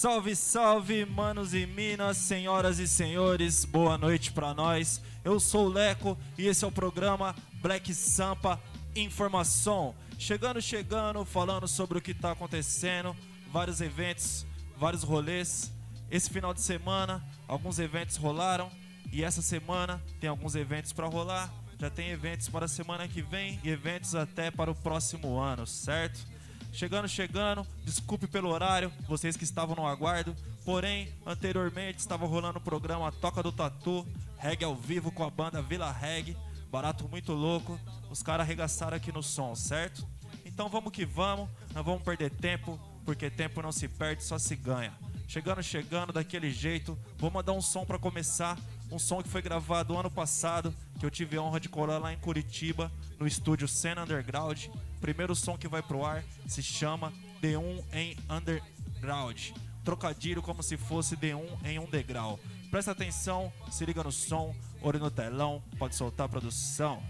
Salve, salve, manos e minas, senhoras e senhores, boa noite pra nós. Eu sou o Leco e esse é o programa Black Sampa Informação. Chegando, chegando, falando sobre o que tá acontecendo, vários eventos, vários rolês. Esse final de semana, alguns eventos rolaram e essa semana tem alguns eventos para rolar. Já tem eventos para a semana que vem e eventos até para o próximo ano, certo? Chegando, chegando, desculpe pelo horário, vocês que estavam no aguardo. Porém, anteriormente estava rolando o programa Toca do Tatu, reggae ao vivo com a banda Vila Reggae. Barato muito louco, os caras arregaçaram aqui no som, certo? Então vamos que vamos, não vamos perder tempo, porque tempo não se perde, só se ganha. Chegando, chegando daquele jeito, vou mandar um som para começar. Um som que foi gravado ano passado, que eu tive a honra de colar lá em Curitiba, no estúdio Cena Underground. Primeiro som que vai pro ar se chama D1 em Underground. Trocadilho como se fosse D1 em um degrau. Presta atenção, se liga no som, olho no telão, pode soltar a produção.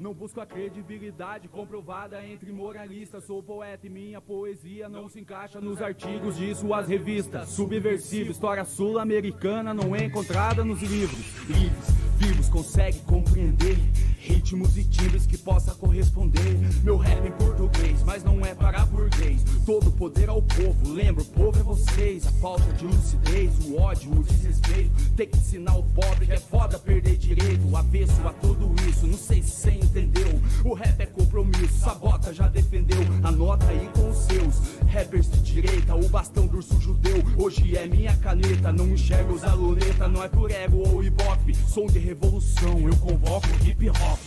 Não busco a credibilidade comprovada entre moralistas. Sou poeta e minha poesia não se encaixa nos artigos de suas revistas. Subversiva, história sul-americana não é encontrada nos livros. Livres, vivos, consegue compreender ritmos e timbres que possa corresponder. Meu rap em português, mas não é para burguês. Todo poder ao povo, lembro, o povo é vocês. A falta de lucidez, o ódio, o desrespeito. Tem que ensinar o pobre que é foda perder direito. Avesso a tudo isso, não sei se você entendeu. O rap é compromisso, sabota já defendeu. Anota aí com os seus rappers de direita. O bastão do urso judeu, hoje é minha caneta. Não enxergo os aluneta, não é por ego ou hip-hop. Som de revolução, eu convoco hip hop.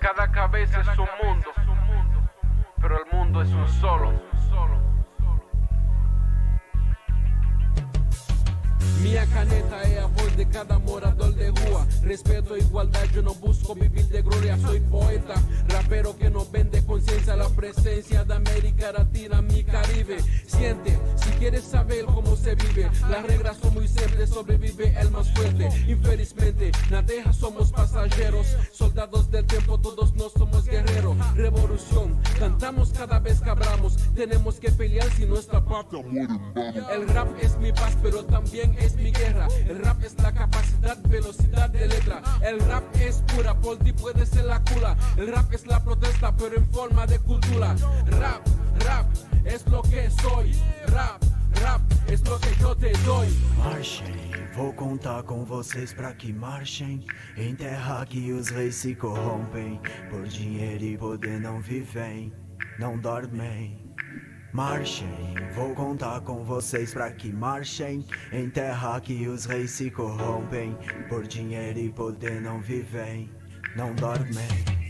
Cada cabeza es un mundo, pero el mundo es un solo. Minha caneta é a voz de cada morador de rua. Respeto a igualdade, eu não busco vivir de glória. Sou poeta, rapero que não vende consciência. La presencia da América Latina, mi Caribe. Siente, si quieres saber cómo se vive. Las reglas son muy simples, sobrevive el más fuerte. Infelizmente, na terra somos pasajeros. Soldados del tiempo, todos nós somos guerreros. Revolución, cantamos cada vez que hablamos. Tenemos que pelear si nuestra patria muere. El rap es mi paz, pero también es mi guerra. El rap es la capacidad, velocidad de letra. El rap es pura, por ti puede ser la cula. El rap es la protesta, pero en forma de cultura. Rap, rap, es lo que soy. Rap, rap, es lo que yo te doy. Marchem, vou contar com vocês pra que marchem. Em terra que os reis se corrompem. Por dinheiro e poder não vivem, não dormem. Marchem, vou contar com vocês pra que marchem. Em terra que os reis se corrompem. Por dinheiro e poder não vivem, não dormem.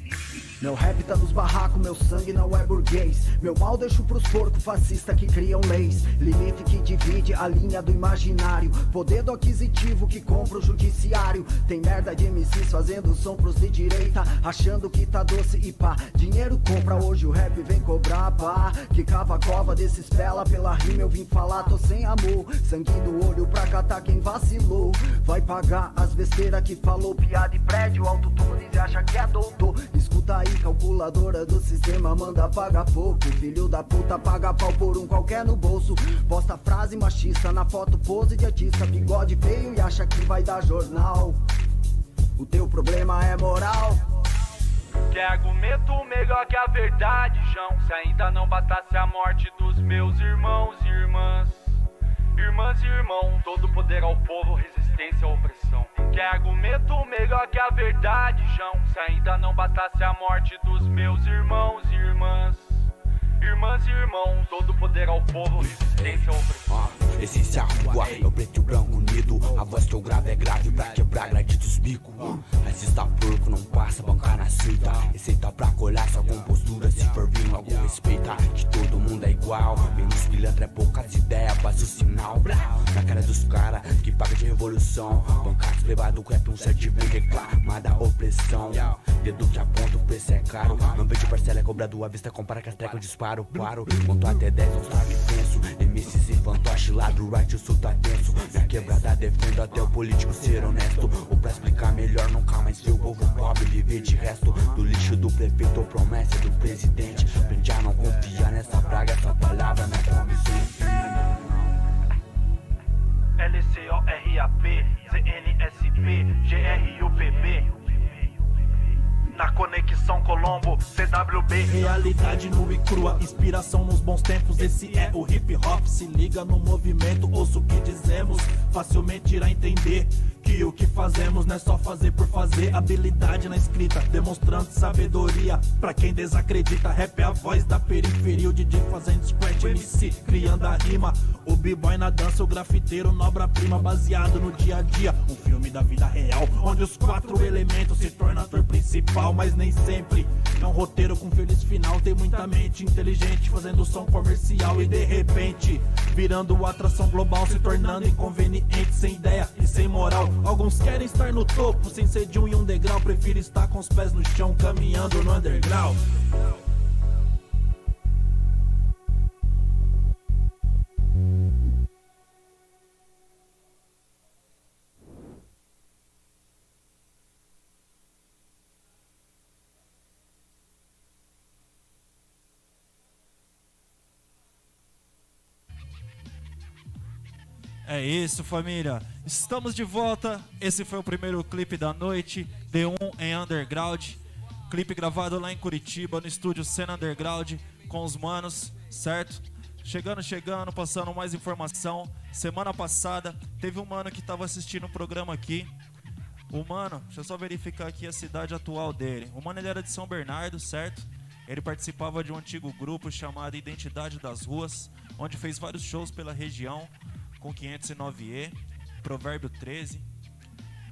Meu rap tá nos barracos, meu sangue não é burguês. Meu mal deixo pros porcos fascistas que criam leis. Limite que divide a linha do imaginário. Poder do aquisitivo que compra o judiciário. Tem merda de MCs fazendo som pros de direita. Achando que tá doce e pá. Dinheiro compra, hoje o rap vem cobrar pá. Que cava a cova desses pela pela rima eu vim falar. Tô sem amor, sangue no olho pra catar quem vacilou. Vai pagar as besteiras que falou, piada e prédio. Autotune e acha que é doutor. Escuta aí, calculadora do sistema manda pagar pouco. Filho da puta paga pau por um qualquer no bolso. Posta frase machista na foto, pose de artista. Bigode feio e acha que vai dar jornal. O teu problema é moral. Que argumento melhor que a verdade, João? Se ainda não bastasse a morte dos meus irmãos e irmãs. Irmãs e irmão, todo poder ao povo, resistência à opressão. Que argumento melhor que a verdade, João? Se ainda não bastasse a morte dos meus irmãos e irmãs. Irmãs e irmão, todo poder ao povo, resistência à opressão. Ah, essência rua, é o preto e o branco unido. A voz que eu gravo é grave pra quebrar grade dos bicos. Assista porco, não passa, bancar na cita. Receita pra colar sua compostura. Se for vir, logo respeita que todo mundo é igual. Menos pilantra é poucas ideias, faz o sinal. Na cara dos cara que paga de revolução. Bancados privado, rap, um certo vem reclamar da opressão. Dedo que aponta, o preço é caro. Não vejo parcela, é cobrado à vista, compara com as trecas, eu disparo, paro. Conto até 10, não sabe, penso. MC sem fantoche lá do right, o sul tá tenso. Minha quebrada defendo até o político ser honesto. Ou pra explicar melhor, nunca mais ver o povo pobre viver de resto. Do lixo do prefeito ou promessa do presidente. Aprendi a não confiar nessa praga, essa palavra não come sem fim. LCORAP, ZNSP, GRUPB. Na conexão Colombo, CWB. Realidade nua e crua, inspiração nos bons tempos. Esse é o hip hop. Se liga no movimento, ouça o que dizemos. Facilmente irá entender que o que fazemos não é só fazer por fazer. Habilidade na escrita, demonstrando sabedoria. Pra quem desacredita, rap é a voz da periferia. O DJ fazendo scratch, MC criando a rima. O b-boy na dança, o grafiteiro, obra-prima baseado no dia a dia. Um filme da vida real, onde os quatro elementos se tornam ator principal, mas nem sempre. É um roteiro com feliz final. Tem muita mente inteligente fazendo som comercial e de repente virando atração global, se tornando inconveniente, sem ideia e sem moral. Alguns querem estar no topo, sem ser de um e um degrau. Prefiro estar com os pés no chão, caminhando no underground. É isso, família. Estamos de volta. Esse foi o primeiro clipe da noite, D1 em Underground. Clipe gravado lá em Curitiba, no estúdio Cena Underground, com os manos, certo? Chegando, chegando, passando mais informação. Semana passada, teve um mano que estava assistindo o programa aqui. O mano, deixa eu só verificar aqui a cidade atual dele. O mano ele era de São Bernardo, certo? Ele participava de um antigo grupo chamado Identidade das Ruas, onde fez vários shows pela região com 509E, Provérbio 13,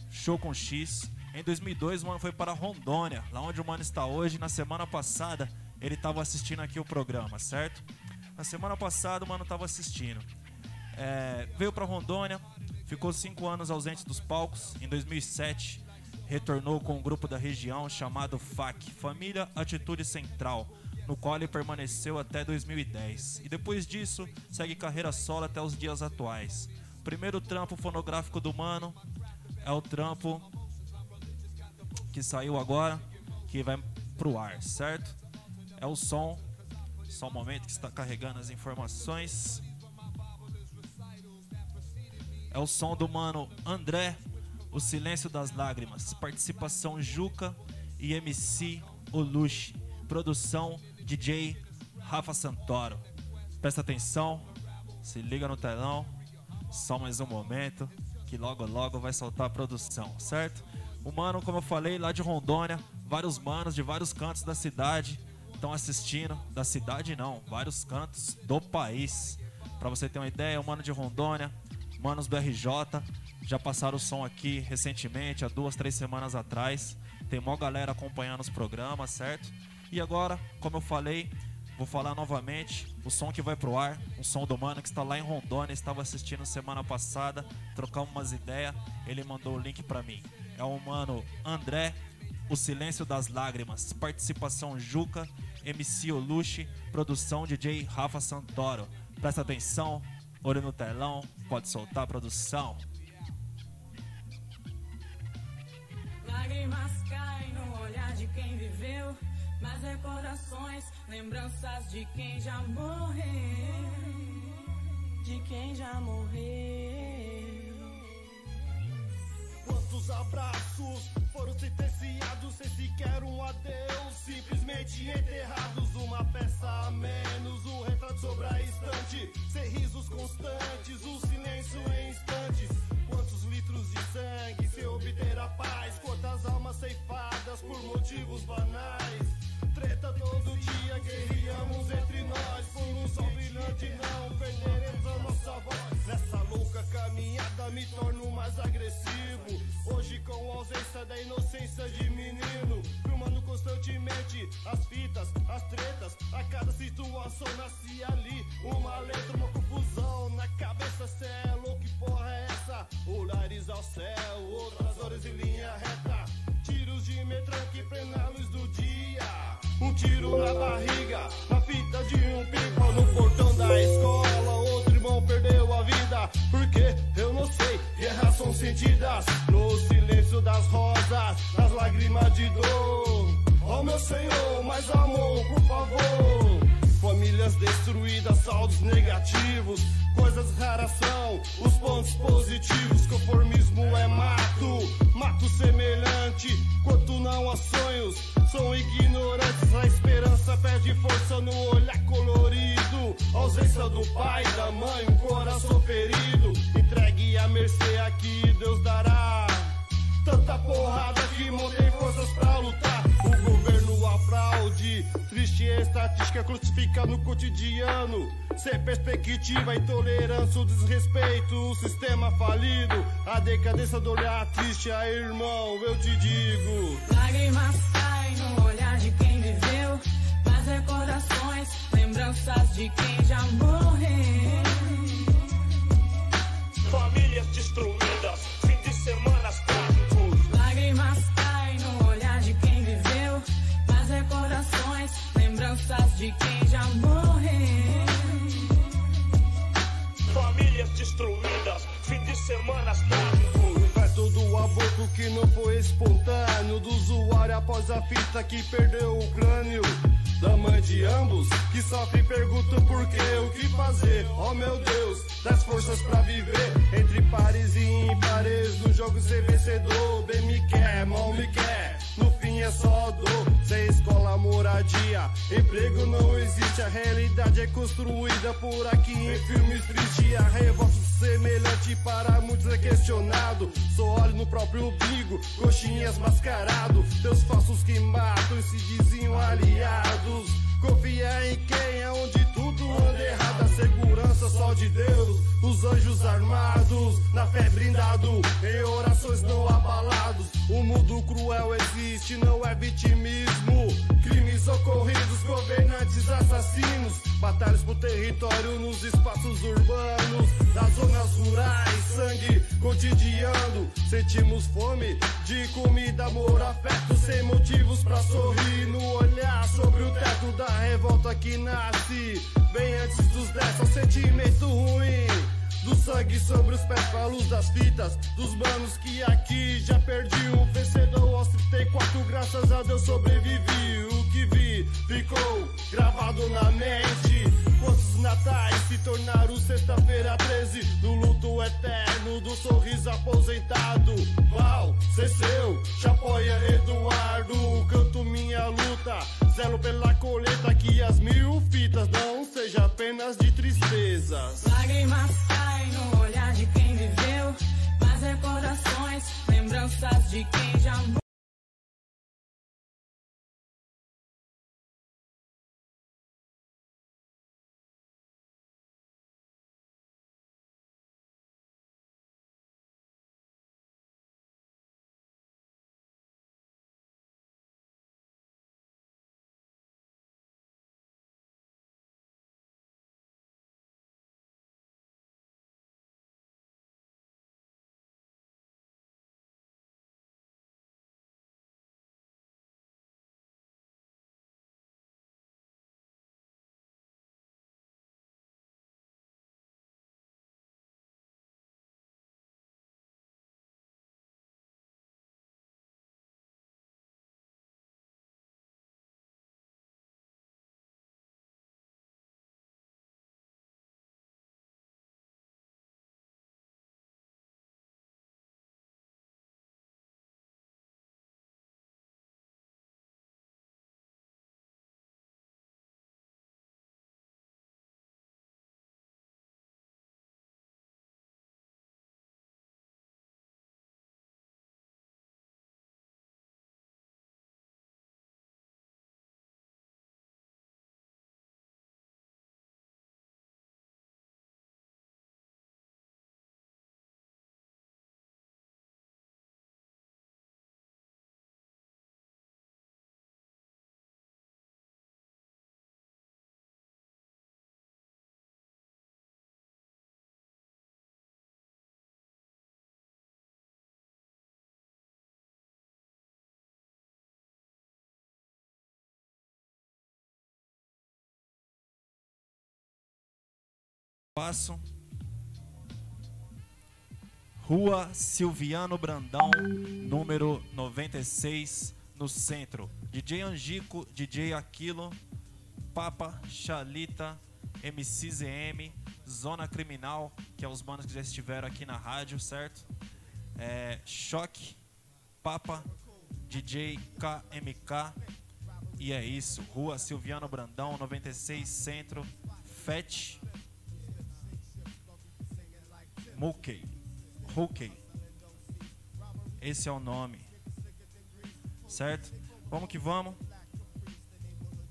Show com X. Em 2002, o mano foi para Rondônia, lá onde o mano está hoje. Na semana passada, ele estava assistindo aqui o programa, certo? Na semana passada, o mano estava assistindo. É, veio para Rondônia, ficou cinco anos ausente dos palcos. Em 2007, retornou com um grupo da região chamado FAC, Família Atitude Central, no qual ele permaneceu até 2010. E depois disso, segue carreira solo até os dias atuais. Primeiro trampo fonográfico do mano é o trampo que saiu agora, que vai pro ar, certo? É o som. Só um momento que está carregando as informações. É o som do mano André, O Silêncio das Lágrimas. Participação Juca e MC Oluche. Produção DJ Rafa Santoro. Presta atenção, se liga no telão. Só mais um momento, que logo logo vai soltar a produção, certo? O mano, como eu falei, lá de Rondônia, vários manos de vários cantos da cidade estão assistindo. Da cidade não, vários cantos do país. Para você ter uma ideia, o mano de Rondônia, manos do RJ, já passaram o som aqui recentemente, há duas, três semanas atrás. Tem mó galera acompanhando os programas, certo? E agora, como eu falei, vou falar novamente o som que vai pro ar, um som do mano que está lá em Rondônia, estava assistindo semana passada, trocamos umas ideias, ele mandou o link para mim. É o mano André, O Silêncio das Lágrimas, participação Juca, MC Oluche, produção DJ Rafa Santoro. Presta atenção, olho no telão, pode soltar a produção. Lágrimas caem no olhar de quem viveu, mas recordações, lembranças de quem já morreu, de quem já morreu. Quantos abraços foram sentenciados sem sequer um adeus? Simplesmente enterrados, uma peça a menos. Um retrato sobre a estante, sem risos constantes, o silêncio em instantes. Quantos litros de sangue sem obter a paz? Quantas almas ceifadas por motivos banais? Treta todo dia, guerreamos entre nós. Por um sol brilhante, não perderemos a nossa voz. Nessa louca caminhada, me torno mais agressivo. Hoje, com a ausência da inocência de menino, filmando constantemente as fitas, as tretas. A cada situação nasce ali uma letra, uma confusão na cabeça. Cê é louco, que porra é essa? Olhares ao céu, outras horas em linha reta. Tiros de metranque, plena luz do dia. Um tiro na barriga, na fita de um pipa no portão da escola. Outro irmão perdeu a vida, porque eu não sei. Guerras são sentidas no silêncio das rosas, nas lágrimas de dor. Ó oh, meu Senhor, mais amor, por favor. Famílias destruídas, saldos negativos. Coisas raras são os pontos positivos. Conformismo é mato, mato semelhante. Quanto não há sonhos, são ignorantes. A esperança perde força no olhar colorido. Ausência do pai, da mãe, um coração triste estatística crucifica no cotidiano. Sem perspectiva, intolerância, o desrespeito, o sistema falido. A decadência do olhar triste, ah, irmão, eu te digo. Lágrimas caem no olhar de quem viveu, mas recordações, lembranças de quem já morreu. Lembranças de quem já morreu. Famílias destruídas, fim de semanas trágicos. Perto do aborto que não foi espontâneo, do usuário após a fita que perdeu o crânio. Da mãe de ambos, que sofre pergunta por que, o que fazer. Oh meu Deus, das forças pra viver. Entre pares e ímpares, no jogo ser vencedor. Bem me quer, mal me quer. No fim é só dor, sem escola, moradia. Emprego não existe, a realidade é construída por aqui em filmes tristes. A revolta semelhante para muitos é questionado. Só olho no próprio umbigo, coxinhas mascarado. Teus falsos que matam e se diziam aliados. Confia em quem é onde tudo anda errado. A segurança só de Deus, os anjos armados. Na fé brindado, em orações não abalados. O mundo cruel existe, não é vitimismo. Crimes ocorridos, governantes assassinos. Batalhas por território nos espaços urbanos. Nas zonas rurais, sangue cotidiano. Sentimos fome de comida, amor, afeto. Sem motivos pra sorrir. No olhar sobre o teto da revolta que nasce. Bem antes dos dez, é um sentimento ruim. Do sangue sobre os pés pra luz das fitas Dos manos que aqui já perdi um vencedor aos 34 Graças a Deus sobrevivi O que vi ficou gravado na mente Quantos natais se tornaram sexta-feira 13 Do luto eterno, do sorriso aposentado Val, Ceceu, Chapoia, Eduardo Canto minha luta, zelo pela colheita Que as mil fitas não sejam apenas de tristezas Lágrimas caem no olhar de quem viveu, mas recordações, lembranças de quem já morreu. Passo. Rua Silviano Brandão, número 96, no no centro, DJ Angico, DJ Aquilo, Papa, Chalita, MCZM, Zona Criminal, que é os manos que já estiveram aqui na rádio, certo? É, Choque, Papa, DJ KMK. E é isso. Rua Silviano Brandão, 96 Centro, FET, Mukey, Hukey. Esse é o nome. Certo? Vamos que vamos.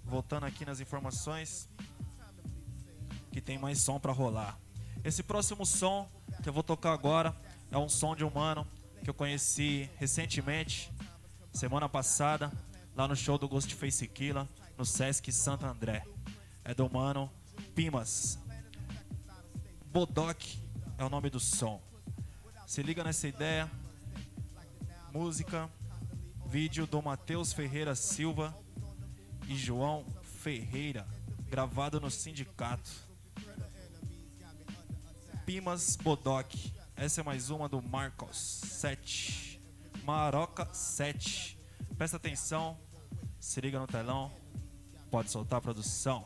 Voltando aqui nas informações. Que tem mais som pra rolar. Esse próximo som que eu vou tocar agora é um som de um mano que eu conheci recentemente, semana passada, lá no show do Ghostface Killa, no Sesc Santo André. É do mano Pimas. Bodoc é o nome do som. Se liga nessa ideia. Música, vídeo do Matheus Ferreira Silva e João Ferreira, gravado no sindicato. Pimas Bodoc. Essa é mais uma do Marcos 7. Maroca 7. Presta atenção. Se liga no telão. Pode soltar a produção.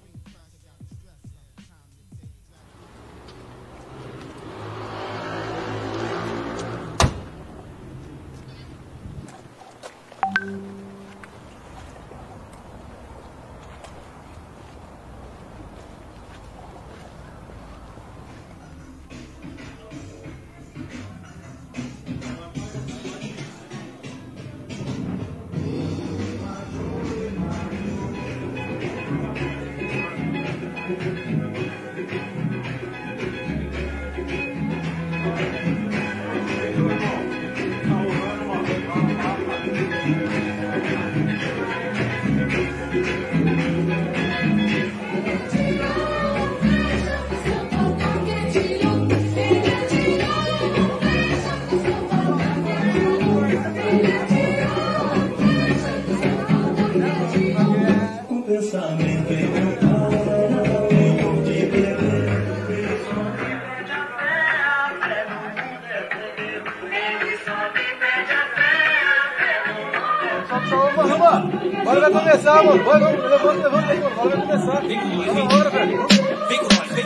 Vai começar, mano. Bora, vamos, levanta, levanta aí, mano. Bora vai começar. Vem com nós, vem. Bora, velho. Vem com nós, vem.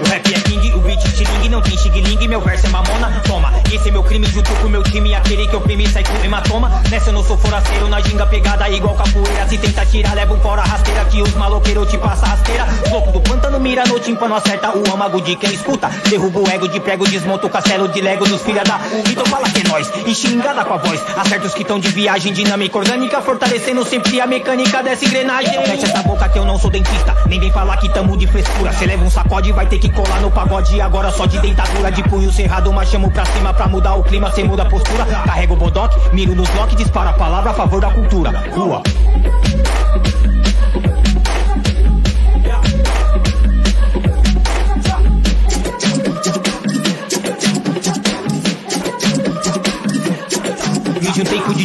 O rap é king, o beat xiling, não tem xing meu verso é mamona, toma. Esse é meu crime junto com meu time, aquele que oprime sai com hematoma. Nessa eu não sou forasteiro, na ginga pegada igual capoeira. Se tenta tirar, leva um fora rasteira, que os maloqueiros te passa rasteira. Os loucos do pântano mira no tímpano, acerta o âmago de quem escuta. Derruba o ego de prego, desmonta o castelo de lego dos filha da. Então fala que é nós, e xingada com a voz. Acerta os que tão de viagem, dinâmica orgânica, fortalecendo sempre a mecânica dessa engrenagem. Fecha essa boca que eu não sou dentista, nem vem falar que tamo de frescura. Cê leva um sacode, vai ter que colar no pagode. Agora só de dentadura, de punho cerrado, mas chamo pra cima pra mudar o clima, sem muda a postura. Carrego o bodoque, miro nos bloques, dispara a palavra a favor da cultura. Rua.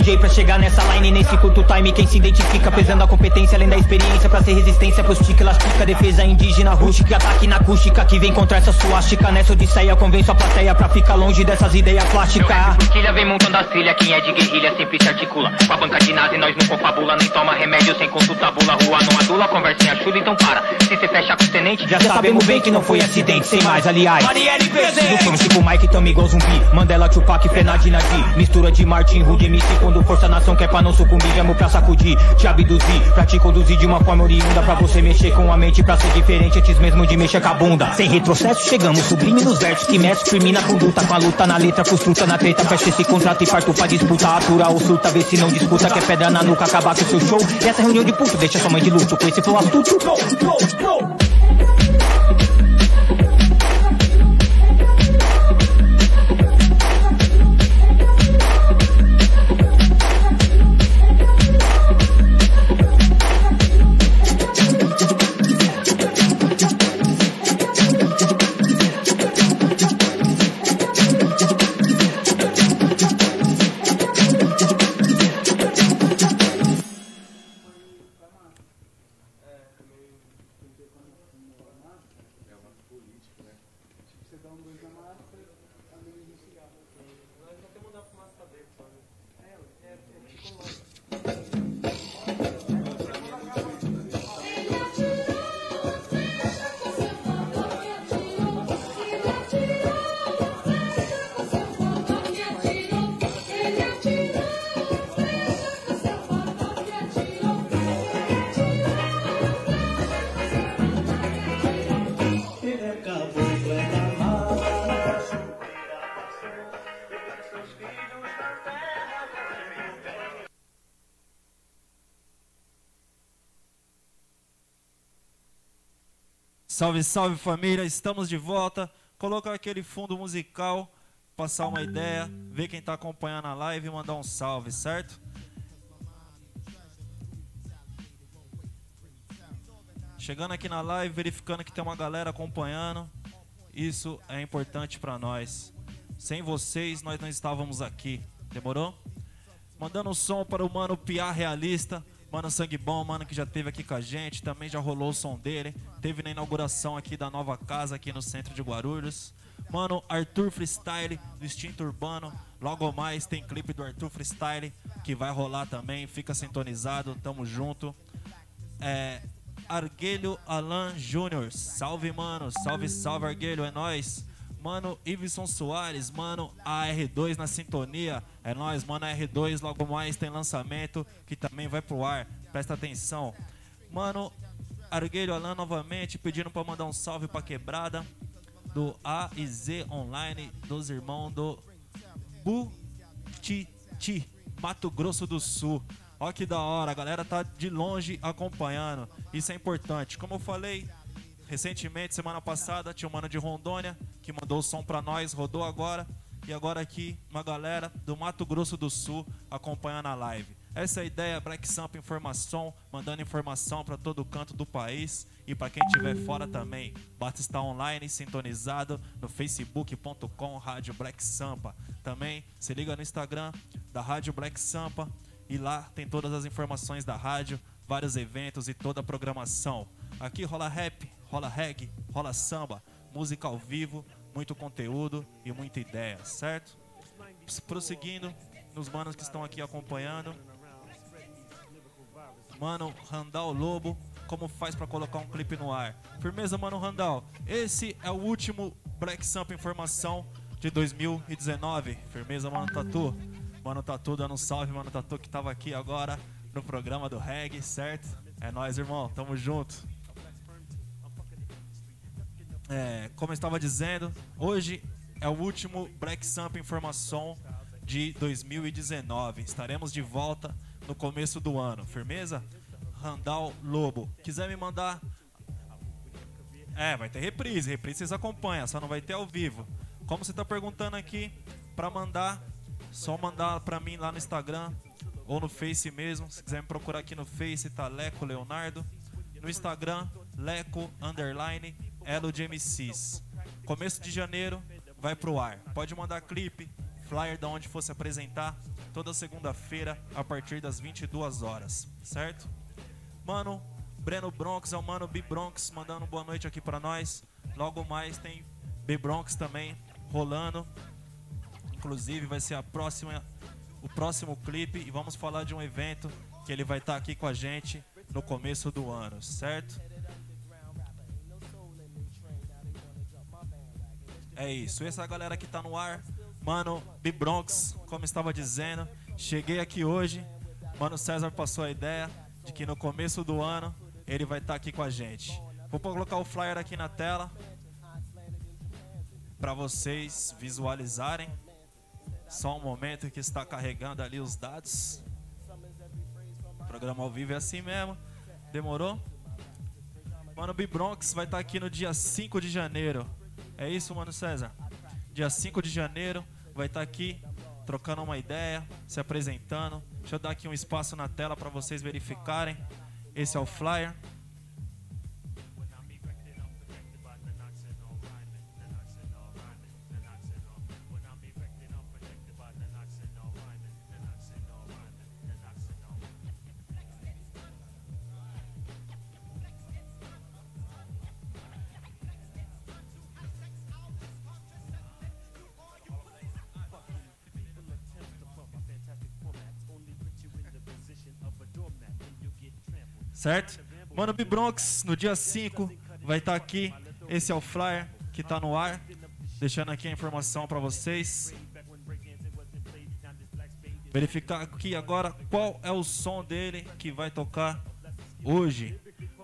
DJ pra chegar nessa line nesse curto time. Quem se identifica pesando a competência além da experiência pra ser resistência pros tique elastica. Defesa indígena rústica, ataque na acústica que vem contra essa suástica. Nessa odisseia convenço a plateia pra ficar longe dessas ideias plásticas. Quilha vem montando as trilhas, quem é de guerrilha sempre se articula. Com a banca de nada e nós não confabula, nem toma remédio sem consulta bula. Rua não adula, conversa em ajuda, então para. Se cê fecha com o tenente, Já sabemos bem que não foi acidente, sem mais, aliás. Marielle presente. Tipo Mike, tamo igual zumbi. Mandela, Tupac, Fernand, Nadi. Mistura de Martin, Rude, MC. Quando força nação quer pra não sucumbir, vamos pra sacudir. Te abduzir, pra te conduzir de uma forma oriunda. Pra você mexer com a mente, pra ser diferente antes mesmo de mexer com a bunda. Sem retrocesso, chegamos, sublime nos versos que mexe firme na conduta. Com a luta na letra, frustruta na treta. Fecha esse contrato e parto pra disputa. Atura ou surta, vê se não disputa. Quer pedra na nuca, acabar com o seu show. E essa reunião de puto, deixa sua mãe de luto. Com esse flow astuto. Salve, salve família, estamos de volta. Colocar aquele fundo musical, passar uma ideia, ver quem tá acompanhando a live e mandar um salve, certo? Chegando aqui na live, verificando que tem uma galera acompanhando. Isso é importante pra nós. Sem vocês, nós não estávamos aqui. Demorou? Mandando um som para o mano Piá Realista. Mano Sangue Bom, mano que já teve aqui com a gente. Também já rolou o som dele. Teve na inauguração aqui da nova casa aqui no centro de Guarulhos. Mano, Arthur Freestyle do Instinto Urbano. Logo mais tem clipe do Arthur Freestyle que vai rolar também. Fica sintonizado, tamo junto. É, Arguelho Alan Júnior. Salve, mano. Salve, salve, Arguelho. É nóis. Mano, Iveson Soares. Mano, AR2 na sintonia. É nóis, mano. AR2 logo mais tem lançamento que também vai pro ar. Presta atenção. Mano, Arguelho Alan novamente pedindo pra mandar um salve pra quebrada do A e Z Online dos irmãos do Butiti, Mato Grosso do Sul. Ó que da hora, a galera tá de longe acompanhando. Isso é importante. Como eu falei recentemente, semana passada, tinha um mano de Rondônia que mandou o som pra nós, rodou agora. E agora aqui, uma galera do Mato Grosso do Sul acompanhando a live. Essa é a ideia, Black Sampa Informação, mandando informação para todo canto do país e para quem estiver fora também. Basta estar online, sintonizado no facebook.com Rádio Black Sampa. Também se liga no Instagram da Rádio Black Sampa e lá tem todas as informações da rádio, vários eventos e toda a programação. Aqui rola rap, rola reggae, rola samba, música ao vivo, muito conteúdo e muita ideia, certo? Prosseguindo nos manos que estão aqui acompanhando. Mano, Randall Lobo, como faz pra colocar um clipe no ar? Firmeza, mano Randall. Esse é o último Black Sampa Informação de 2019. Firmeza, mano Tatu. Mano Tatu dando um salve, mano Tatu que tava aqui agora no programa do reggae, certo? É nóis, irmão. Tamo junto. É, como eu estava dizendo, hoje é o último Black Sampa Informação de 2019. Estaremos de volta no começo do ano. Firmeza? Randall Lobo. Quiser me mandar. É, vai ter reprise. Reprise vocês acompanham, só não vai ter ao vivo. Como você tá perguntando aqui, para mandar, só mandar para mim lá no Instagram ou no Face mesmo. Se quiser me procurar aqui no Face, tá Leco Leonardo. No Instagram, Leco Underline Elo de MCs. Começo de janeiro vai pro ar. Pode mandar clipe, flyer da onde fosse apresentar, toda segunda-feira a partir das 22 horas, certo? Mano, Breno Bronx é o mano B Bronx mandando boa noite aqui pra nós. Logo mais tem B Bronx também rolando. Inclusive vai ser a próxima o próximo clipe e vamos falar de um evento que ele vai estar aqui com a gente no começo do ano, certo? É isso, essa galera que tá no ar, mano, B Bronx, como estava dizendo, cheguei aqui hoje, mano César passou a ideia de que no começo do ano ele vai estar aqui com a gente. Vou colocar o flyer aqui na tela para vocês visualizarem. Só um momento que está carregando ali os dados. O programa ao vivo é assim mesmo. Demorou? Mano, B Bronx vai estar aqui no dia 5 de janeiro. É isso, mano César? Dia 5 de janeiro vai estar aqui trocando uma ideia, se apresentando. Deixa eu dar aqui um espaço na tela para vocês verificarem. Esse é o flyer. Certo? Mano Bibronx, no dia 5, vai estar aqui. Esse é o flyer que tá no ar. Deixando aqui a informação para vocês. Verificar aqui agora qual é o som dele que vai tocar hoje.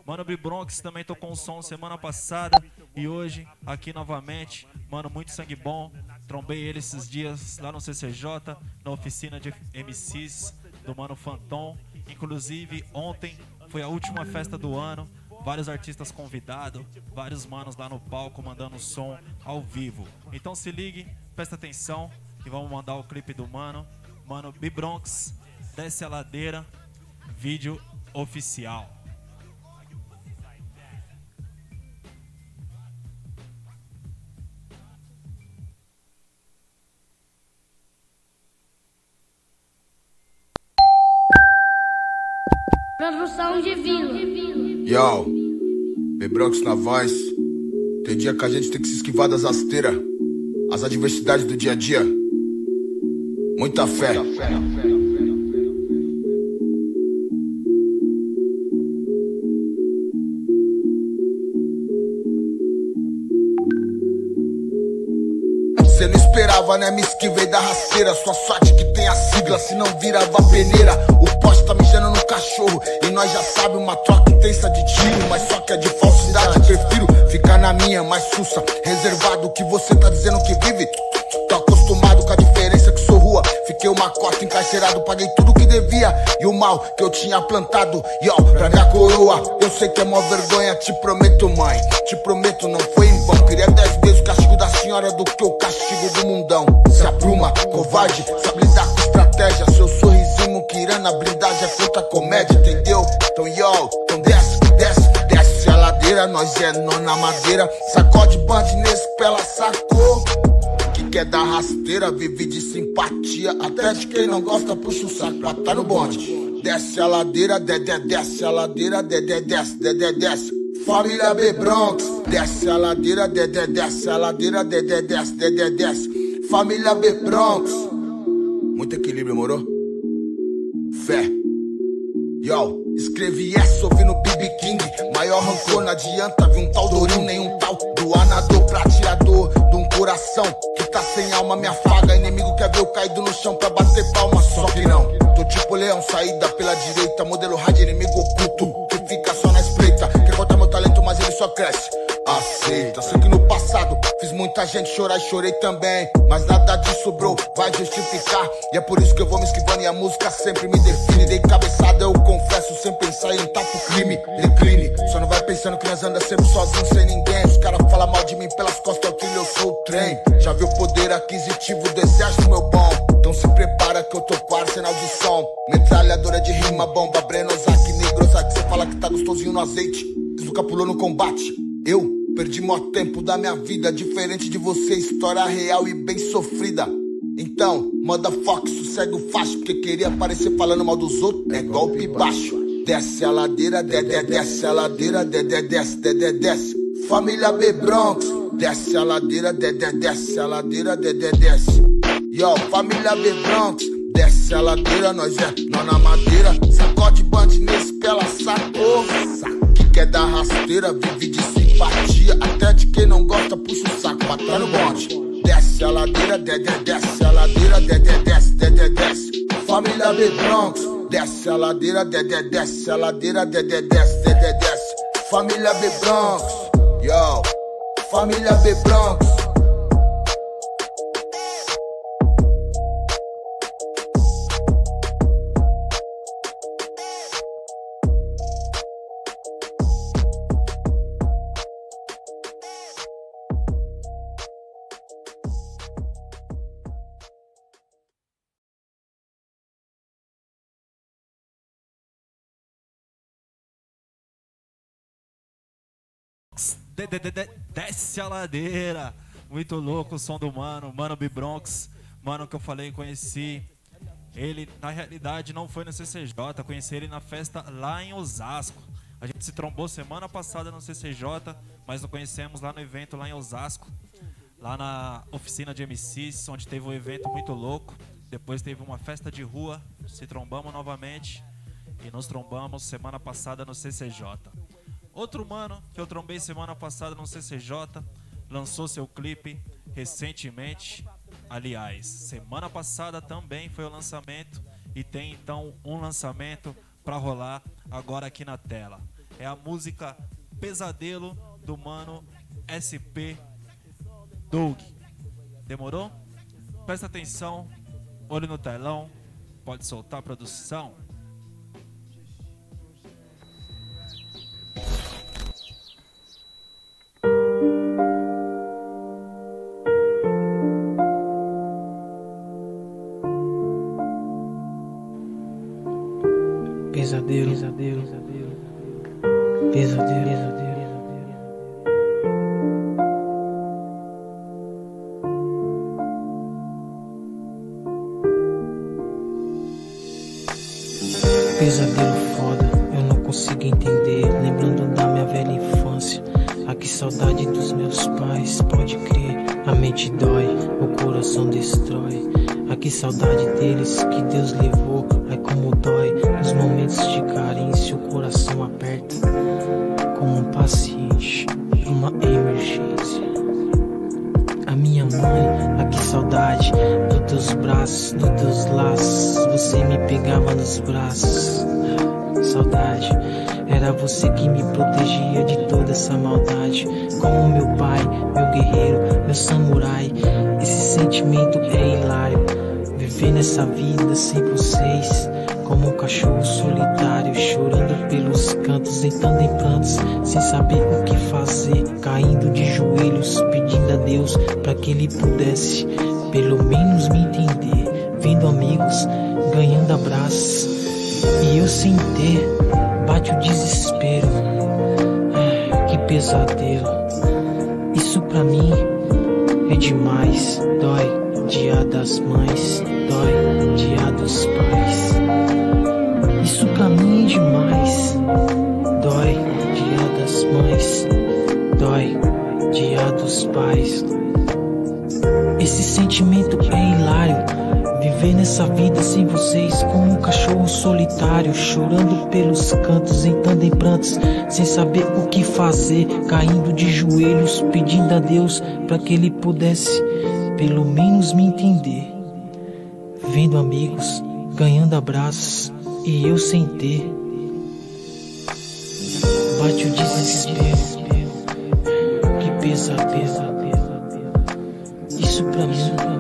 Mano Bibronx também tocou um som semana passada e hoje aqui novamente. Mano, muito sangue bom. Trombei ele esses dias lá no CCJ, na oficina de MCs do Mano Phantom. Inclusive, ontem foi a última festa do ano. Vários artistas convidados, vários manos lá no palco mandando som ao vivo. Então se ligue, presta atenção e vamos mandar o clipe do mano. Mano Bibronx, desce a ladeira, vídeo oficial. Produção de vila. Yo, Bebrox na voz. Tem dia que a gente tem que se esquivar das asteiras, as adversidades do dia a dia. Muita fé. Cê esperava, né? Me esquivei da rasteira. Sua sorte que tem a sigla, se não virava peneira. O poste tá mijando no cachorro. E nós já sabe uma troca intensa de tiro. Mas só que é de falsidade. Prefiro ficar na minha, mais sussa. Reservado que você tá dizendo que vive. Tô acostumado com a. Fiquei uma cota encarcerado, paguei tudo que devia. E o mal que eu tinha plantado, yo, pra minha coroa. Eu sei que é mó vergonha, te prometo, mãe. Te prometo, não foi em vão. Queria dez vezes o castigo da senhora do que o castigo do mundão. Se apruma, covarde, sabe lidar com estratégia. Seu sorrisinho quirando a blindagem é puta comédia, entendeu? Então, yo, então desce, desce, desce a ladeira. Nós é nona madeira. Sacode band nesse pela sacou que quer dar rasteira, vive de simpatia. Até de quem não gosta, puxa o saco, pra tá no bonde. Desce a ladeira, dedé, desce a ladeira, dedé, desce, dedé, desce. Família B Bronx, desce a ladeira, dedé, desce a ladeira, dedé, desce, dedé, desce. Família B Bronx. Muito equilíbrio, moro? Fé. Yo, escrevi essa ouvindo BB King. Maior rancor, não adianta vir um tal Dorinho, nenhum tal do anador prateador. Um coração que tá sem alma, me afaga. Inimigo quer ver eu caído no chão pra bater palma, só que não. Tô tipo leão, saída pela direita. Modelo rádio, inimigo oculto. Que fica só na espreita. Quer cortar meu talento, mas ele só cresce. Aceita, sei que no passado fiz muita gente chorar e chorei também. Mas nada disso, bro, vai justificar. E é por isso que eu vou me esquivando e a música sempre me define. Dei cabeçada, eu confesso, sem pensar em tapo crime. Recline, só não vai pensando que nós anda sempre sozinhos, sem ninguém. Os caras falam mal de mim pelas costas, trem. Já viu o poder aquisitivo do exército, meu bom? Então se prepara que eu tô com arsenal de som. Metralhadora de rima, bomba, Brenosaki, Negrosaki. Cê fala que tá gostosinho no azeite. Nunca pulou no combate. Eu perdi mó tempo da minha vida, diferente de você, história real e bem sofrida. Então, motherfucker, sossega o facho, porque queria aparecer falando mal dos outros, é golpe baixo. Desce a ladeira, dedé, desce a ladeira, dedé, desce, dedé, desce. Família B Bronx, desce a ladeira, dedé, desce a ladeira, dedé, desce. Yo, família B Bronx, desce a ladeira, nós é nona madeira. Sacode band nesse que ela sacou. Que quer dar rasteira, vive de simpatia. Até de quem não gosta, puxa o saco, bata no bonde. Desce a ladeira, dedé, desce a ladeira, dedé, desce, dedé, desce. Família B Bronx, desce a ladeira, dedé, desce a ladeira, dedé, desce, dedé, desce. Família B Bronx, yo, família B Bronx. De- de- de- de- desce a ladeira. Muito louco o som do mano, mano Bibronx. Mano que eu falei, conheci. Ele, na realidade, não foi no CCJ, conheci ele na festa lá em Osasco. A gente se trombou semana passada no CCJ, mas nos conhecemos lá no evento lá em Osasco. Lá na oficina de MCs, onde teve um evento muito louco. Depois teve uma festa de rua, se trombamos novamente. e nos trombamos semana passada no CCJ. Outro mano que eu trombei semana passada no CCJ lançou seu clipe recentemente. Aliás, semana passada também foi o lançamento e tem então um lançamento para rolar agora aqui na tela. É a música Pesadelo do mano SP Doug. Demorou? Presta atenção, olho no telão, pode soltar a produção. Deus para que Ele pudesse, pelo menos me entender. Vendo amigos ganhando abraços, e eu sem ter, bate o desespero. Que pesadelo, isso pra mim é demais. Dói, dia das mães, dói, dia dos pais. Isso pra mim é demais. Dói, dia das mães. Dói, dia dos pais. Esse sentimento é hilário. Viver nessa vida sem vocês, como um cachorro solitário, chorando pelos cantos, entrando em prantos, sem saber o que fazer, caindo de joelhos, pedindo a Deus para que Ele pudesse, pelo menos me entender. Vendo amigos ganhando abraços e eu sem ter. Bate o desespero, pesadelo. Isso pra mim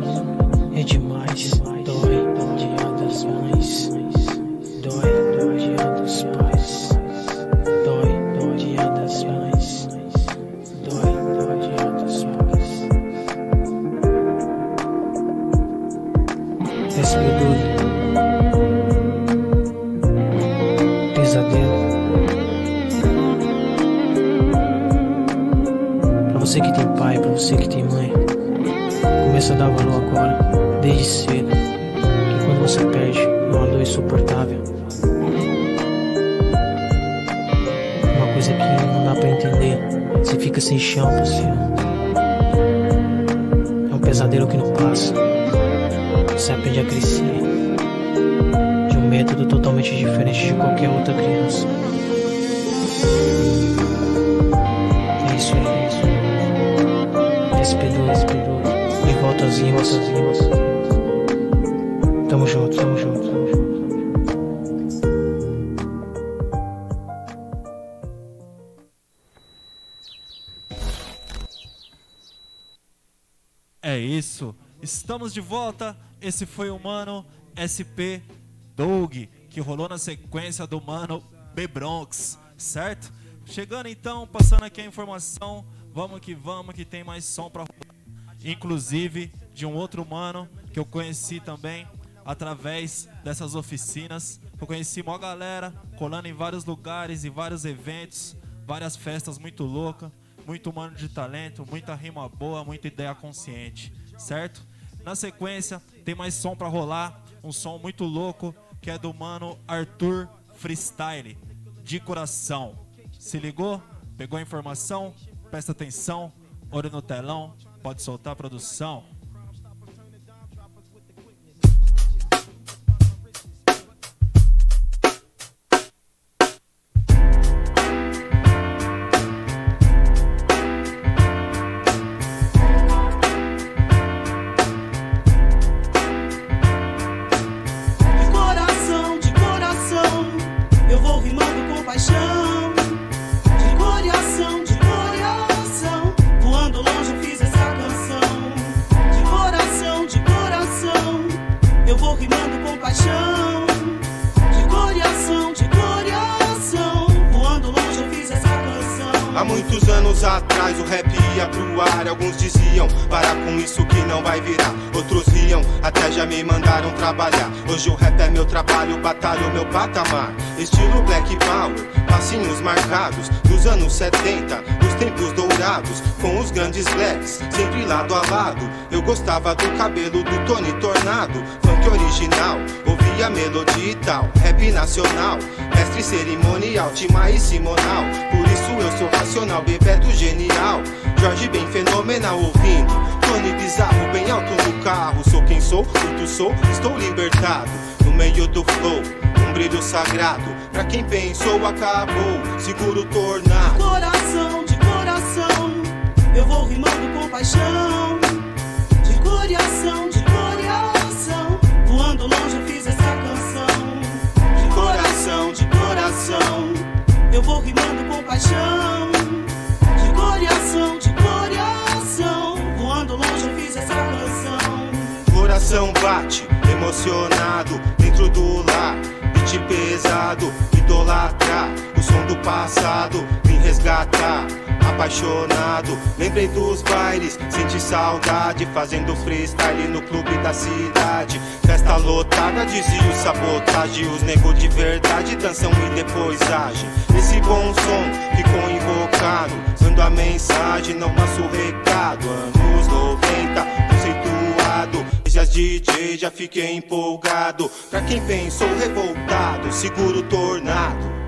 É isso. Estamos de volta. Esse foi o mano SP Doug, que rolou na sequência do mano B Bronx, certo? Chegando então, passando aqui a informação. Vamos que vamos, que tem mais som pra rolar. Inclusive de um outro mano que eu conheci também através dessas oficinas. Eu conheci mó galera, colando em vários lugares, em vários eventos, várias festas muito loucas, muito mano de talento, muita rima boa, muita ideia consciente, certo? Na sequência, tem mais som pra rolar, um som muito louco que é do mano Arthur Freestyle, de coração. Se ligou? Pegou a informação? Presta atenção, olho no telão, pode soltar a produção. Do cabelo do Tony Tornado, funk original. Ouvia melodia e tal, rap nacional. Mestre cerimonial, Tima e Simonal. Por isso eu sou racional, Bebeto genial. Jorge bem fenomenal ouvindo. Tony bizarro, bem alto no carro. Sou quem sou, curto sou, estou libertado. No meio do flow, um brilho sagrado. Pra quem pensou, acabou. Seguro o tornado. Coração, de coração, eu vou rimando com paixão. Coração, de coração, voando longe eu fiz essa canção. De coração, de coração, eu vou rimando com paixão. De coração, de coração, voando longe eu fiz essa canção. Coração bate, emocionado, dentro do lar. Beat pesado, idolatrar. O som do passado, vim resgatar. Apaixonado, lembrei dos bailes, senti saudade. Fazendo freestyle no clube da cidade. Festa lotada, dizia sabotagem. Os nego de verdade dançam e depois agem. Esse bom som ficou invocado. Mando a mensagem, não passo o recado. Anos 90, conceituado. As DJ já fiquei empolgado. Pra quem pensou revoltado, seguro tornado.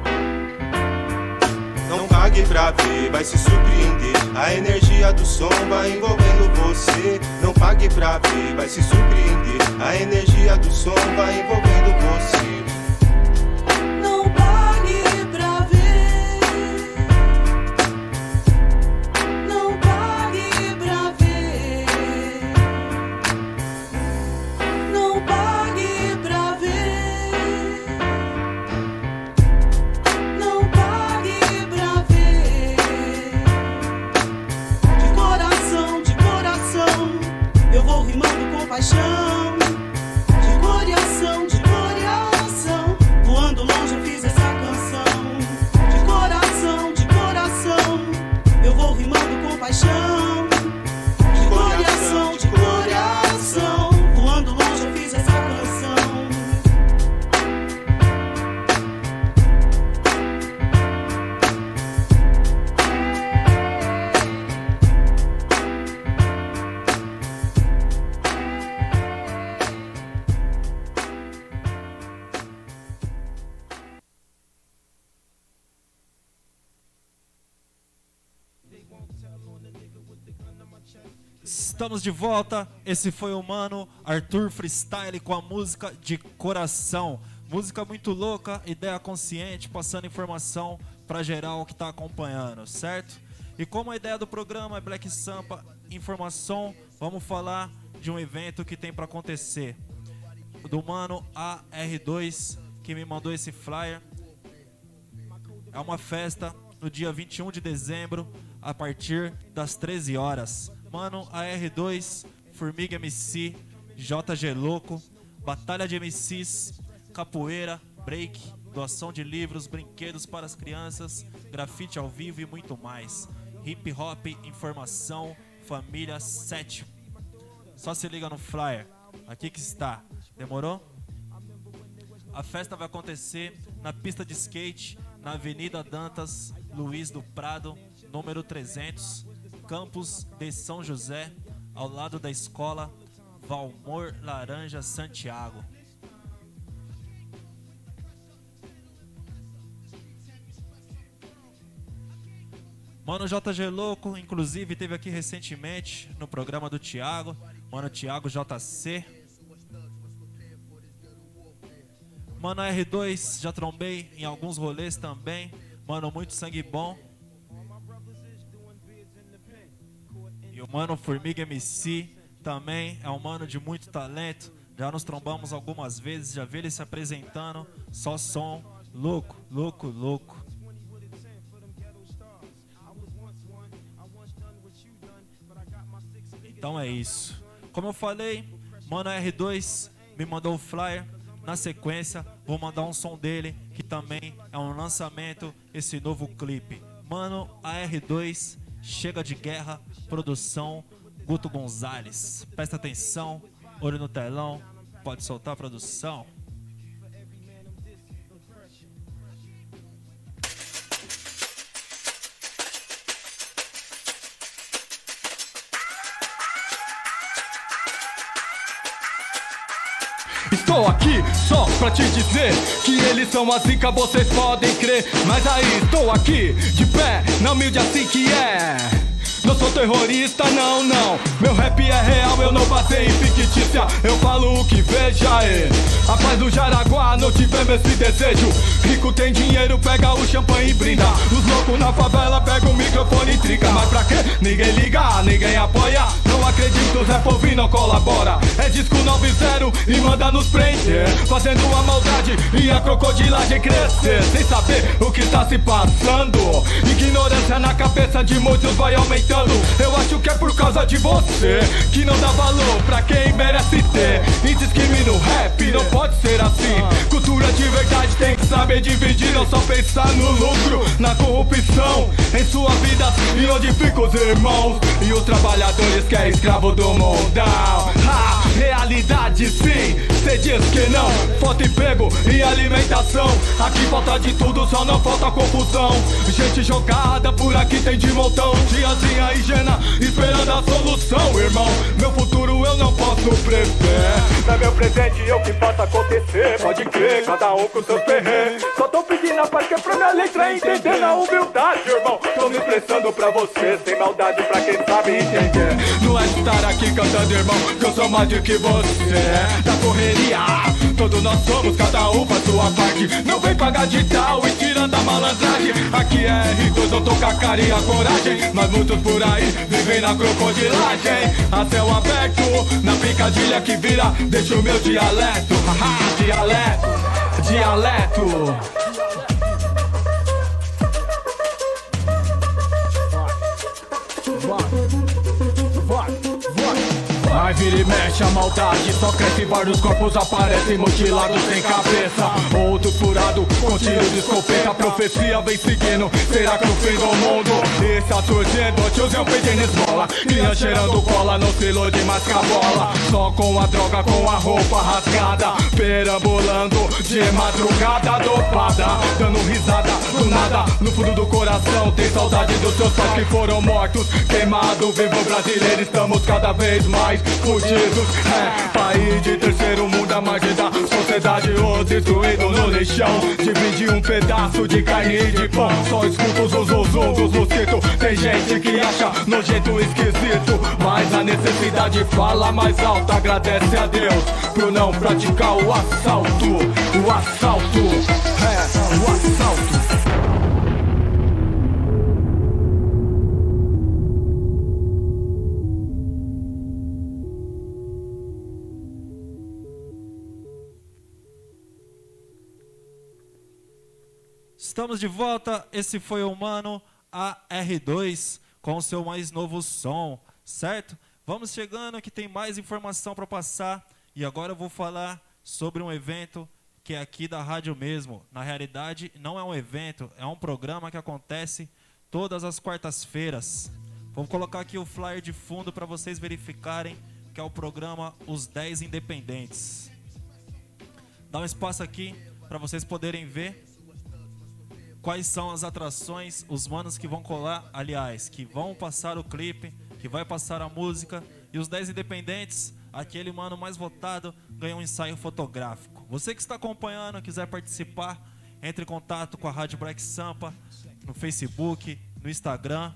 Pague pra ver, vai se surpreender. A energia do som vai envolvendo você. Não pague pra ver, vai se surpreender. A energia do som vai envolvendo você. Estamos de volta. Esse foi o mano Arthur Freestyle com a música de coração. Música muito louca, ideia consciente, passando informação pra geral que tá acompanhando, certo? E como a ideia do programa é Black Sampa Informação, vamos falar de um evento que tem pra acontecer. Do mano AR2 que me mandou esse flyer. É uma festa no dia 21 de dezembro, a partir das 13 horas. Mano, AR2, Formiga MC, JG Louco, Batalha de MCs, Capoeira, Break, doação de livros, brinquedos para as crianças, grafite ao vivo e muito mais. Hip hop, informação, família 7. Só se liga no flyer. Aqui que está. Demorou? A festa vai acontecer na pista de skate, na Avenida Dantas, Luiz do Prado, número 300, campus de São José, ao lado da escola Valmor Laranja Santiago. Mano JG Louco, inclusive, teve aqui recentemente no programa do Thiago. Mano Thiago JC. Mano R2, já trombei em alguns rolês também. Mano, muito sangue bom. O mano Formiga MC também é um mano de muito talento. Já nos trombamos algumas vezes, já vi ele se apresentando. Só som. Louco, louco, louco. Então é isso. Como eu falei, mano R2 me mandou o flyer. Na sequência, vou mandar um som dele, que também é um lançamento, esse novo clipe. Mano AR2, Chega de Guerra, produção Guto Gonzalez. Presta atenção, olho no telão, pode soltar a produção. Estou aqui só pra te dizer que eles são a zica, vocês podem crer. Mas aí estou aqui, de pé, na humilde assim que é. Não sou terrorista, não, não. Meu rap é real, eu não passei em fictícia. Eu falo o que veja, é. A paz do Jaraguá, não tivemos esse desejo. Rico tem dinheiro, pega o champanhe e brinda. Os loucos na favela pegam o microfone e trica. Mas pra quê? Ninguém liga, ninguém apoia. Não acredito, Zé Povinho não colabora. É disco 90 e manda nos prender. Fazendo a maldade e a crocodilagem crescer. Sem saber o que tá se passando. Ignorância na cabeça de muitos vai aumentando. Eu acho que é por causa de você que não dá valor pra quem merece ter. E diz que no rap não pode ser assim. Cultura de verdade tem que saber dividir, não só pensar no lucro, na corrupção em sua vida e onde ficam os irmãos e os trabalhadores que é escravo do mundão. Ha, realidade sim, cê diz que não. Falta emprego e alimentação. Aqui falta de tudo, só não falta confusão. Gente jogada por aqui tem de montão. Tiazinha e Jena esperando a solução, irmão. Meu futuro eu não posso prever. É meu presente eu que faço acontecer. Pode crer, cada um com seus perrengues. Só tô pedindo a paz que é pra minha letra entender na humildade, irmão. Tô me prestando pra você, sem maldade pra quem sabe entender. Não é estar aqui cantando, irmão, que eu sou mais do que você. Da correria, todos nós somos, cada um faz sua parte. Não vem pagar de tal e tirando a malandragem. Aqui é R2, eu tô com a cara e a coragem. Mas muitos por aí vivem na crocodilagem. A céu aberto, na picadilha que vira, deixa o meu dialeto. Haha, dialeto, dialeto. Vai vira e mexe a maldade Só cresce vários corpos aparecem Mutilados sem cabeça. Outros furados com tiro de escopeta profecia vem seguindo. Será que o fim do mundo está surgindo Tiozão pedindo esmola? Criança cheirando cola No silo de mascabola Só com a droga, com a roupa rasgada Perambulando de madrugada dopada Dando risada do nada. No fundo do coração Tem saudade dos seus pais que foram mortos. Queimado vivo brasileiro Estamos cada vez mais fudidos. É, país de terceiro mundo à margem da sociedade Ou destruído no lixão. Divide um pedaço de carne e de pão. Só escuto o zum zum zum dos mosquitos Tem gente que acha nojento esquisito. Mas a necessidade fala mais alto. Agradece a Deus por não praticar o assalto. O assalto, é, o assalto Estamos de volta. Esse foi o Mano AR2 com o seu mais novo som, certo? Vamos chegando que tem mais informação para passar e agora eu vou falar sobre um evento que é aqui da rádio mesmo. Na realidade, não é um evento, é um programa que acontece todas as quartas-feiras. Vou colocar aqui o flyer de fundo para vocês verificarem que é o programa Os 10 Independentes. Dá um espaço aqui para vocês poderem ver quais são as atrações, os manos que vão colar, aliás, que vão passar o clipe, que vai passar a música e os 10 independentes, aquele mano mais votado ganha um ensaio fotográfico. Você que está acompanhando, quiser participar, entre em contato com a Rádio Black Sampa no Facebook, no Instagram.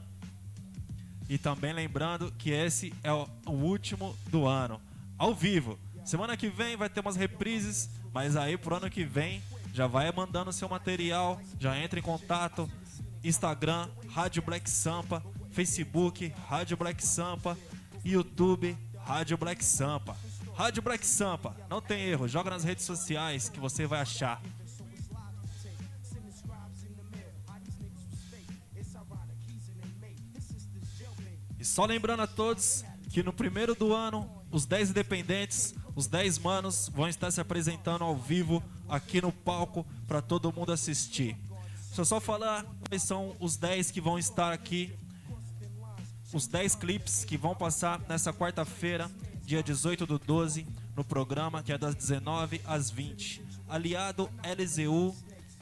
E também lembrando que esse é o último do ano, ao vivo. Semana que vem vai ter umas reprises, mas aí pro ano que vem já vai mandando seu material, já entra em contato. Instagram, Rádio Black Sampa, Facebook, Rádio Black Sampa, YouTube, Rádio Black Sampa. Rádio Black Sampa, não tem erro, joga nas redes sociais que você vai achar. E só lembrando a todos que no primeiro do ano, os 10 independentes, os 10 manos vão estar se apresentando ao vivo aqui no palco para todo mundo assistir. Deixa eu só falar quais são os 10 que vão estar aqui. Os 10 clipes que vão passar nessa quarta-feira, dia 18 do 12, no programa, que é das 19 às 20. Aliado LZU,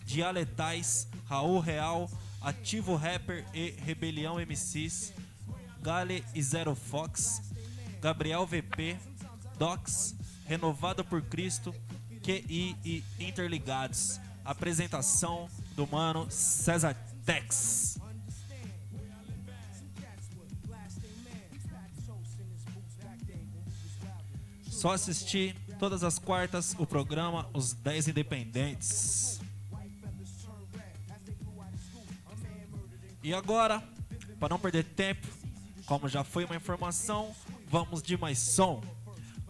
Dialetais, Raul Real, Ativo Rapper e Rebelião MCs, Gale e Zero Fox, Gabriel VP, Docs, Renovado por Cristo, QI e Interligados. Apresentação do mano César Tex. Só assistir todas as quartas o programa Os 10 Independentes. E agora, para não perder tempo, como já foi uma informação, vamos de mais som.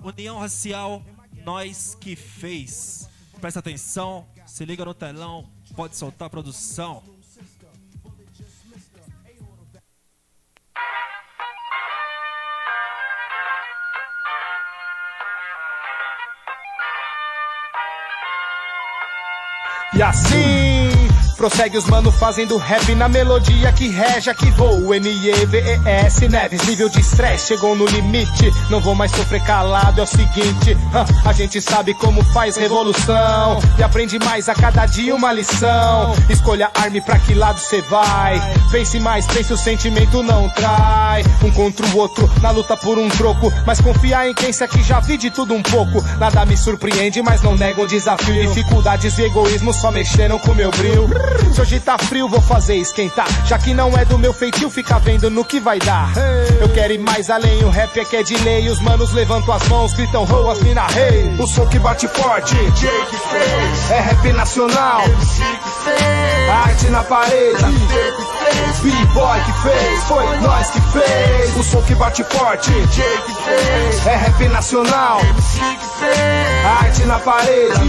União Racial, nós que fez. Presta atenção, se liga no telão, pode soltar a produção. E assim prossegue os mano fazendo rap na melodia que rege que voa. N-E-V-E-S Neves, nível de estresse chegou no limite. Não vou mais sofrer calado, é o seguinte: a gente sabe como faz revolução e aprende mais a cada dia uma lição. Escolha arme pra que lado cê vai. Pense mais, pense o sentimento não trai. Um contra o outro na luta por um troco, mas confiar em quem se aqui já vi de tudo um pouco. Nada me surpreende, mas não nego o desafio. Dificuldades e egoísmo só mexeram com meu brilho. Se hoje tá frio, vou fazer esquentar. Já que não é do meu feitio, fica vendo no que vai dar. Eu quero ir mais além, o rap é que é de lei. Os manos levantam as mãos, gritam ho, assim na rei. O som que bate forte, Jake fez. É rap nacional, MC que fez. Arte na parede, B-boy que fez. Foi nós que fez. O som que bate forte, Jake fez. É rap nacional. Arte na parede,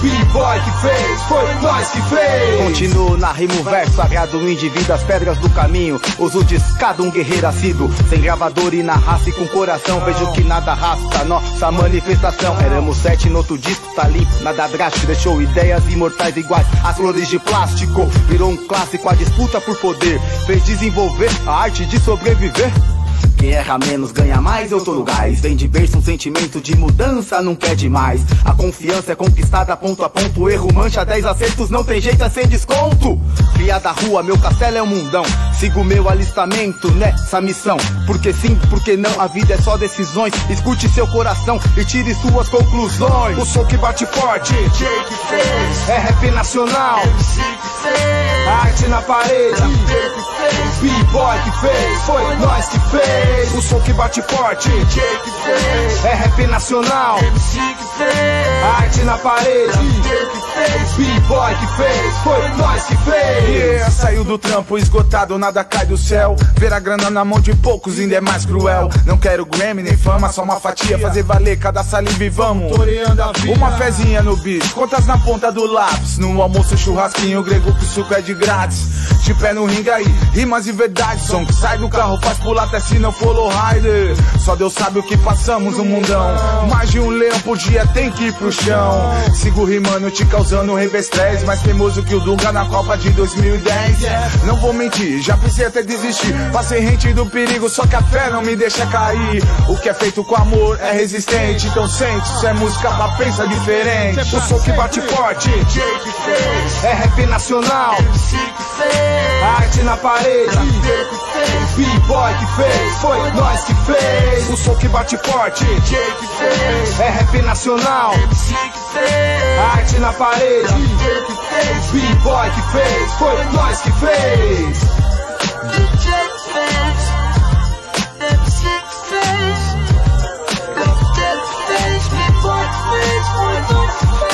B-boy que fez. Foi nós que fez. Continuo na rimo verso, sagrado indivíduo, as pedras do caminho. Uso de cada um guerreiro assíduo, sem gravador e na raça e com coração. Vejo que nada arrasta nossa manifestação. Éramos sete no outro disco, tá limpo, nada drástico. Deixou ideias imortais iguais às flores de plástico. Virou um clássico a disputa por poder. Fez desenvolver a arte de sobreviver. Quem erra menos ganha mais, eu tô no gás. Vem de berço um sentimento de mudança, não quer demais. A confiança é conquistada ponto a ponto. Erro mancha 10 acertos, não tem jeito, é sem desconto. Criada rua, meu castelo é um mundão. Sigo meu alistamento nessa missão. Porque sim, porque não, a vida é só decisões. Escute seu coração e tire suas conclusões. O som que bate forte, Jake fez. É rap nacional, MC que fez. Arte na parede, B-boy que fez. Foi nós que fez. O som que bate forte, fez. É rap nacional, MC que fez. Arte na parede, B-boy que fez. Foi nós que fez. Yeah, saiu do trampo esgotado, nada cai do céu. Ver a grana na mão de poucos ainda é mais cruel. Não quero Grammy nem fama, só uma fatia. Fazer valer cada saliva e vamos. Uma fezinha no bicho, contas na ponta do lápis. No almoço, churrasquinho grego que o suco é de grátis. De pé no ringue aí, rimas e verdade. Som que sai do carro, faz pular até se não follow rider. Só Deus sabe o que passamos no mundão. Mais de um leão por dia tem que ir pro chão. Sigo rimando, te causando revestrez. Mais teimoso que o Dunga na Copa de 2010. Não vou mentir, já pensei até desistir. Passei rente do perigo, só que a fé não me deixa cair. O que é feito com amor é resistente. Então sente, isso é música pra pensa diferente. O som que bate forte. É rap nacional. Arte na parede, B-boy que fez. Foi nós que fez. O som que bate forte, Jake fez. É rap nacional, MC que fez. Arte na parede, B-boy que fez. Foi nós que fez. Fez. MC que fez. B-boy que fez. Foi nós que fez.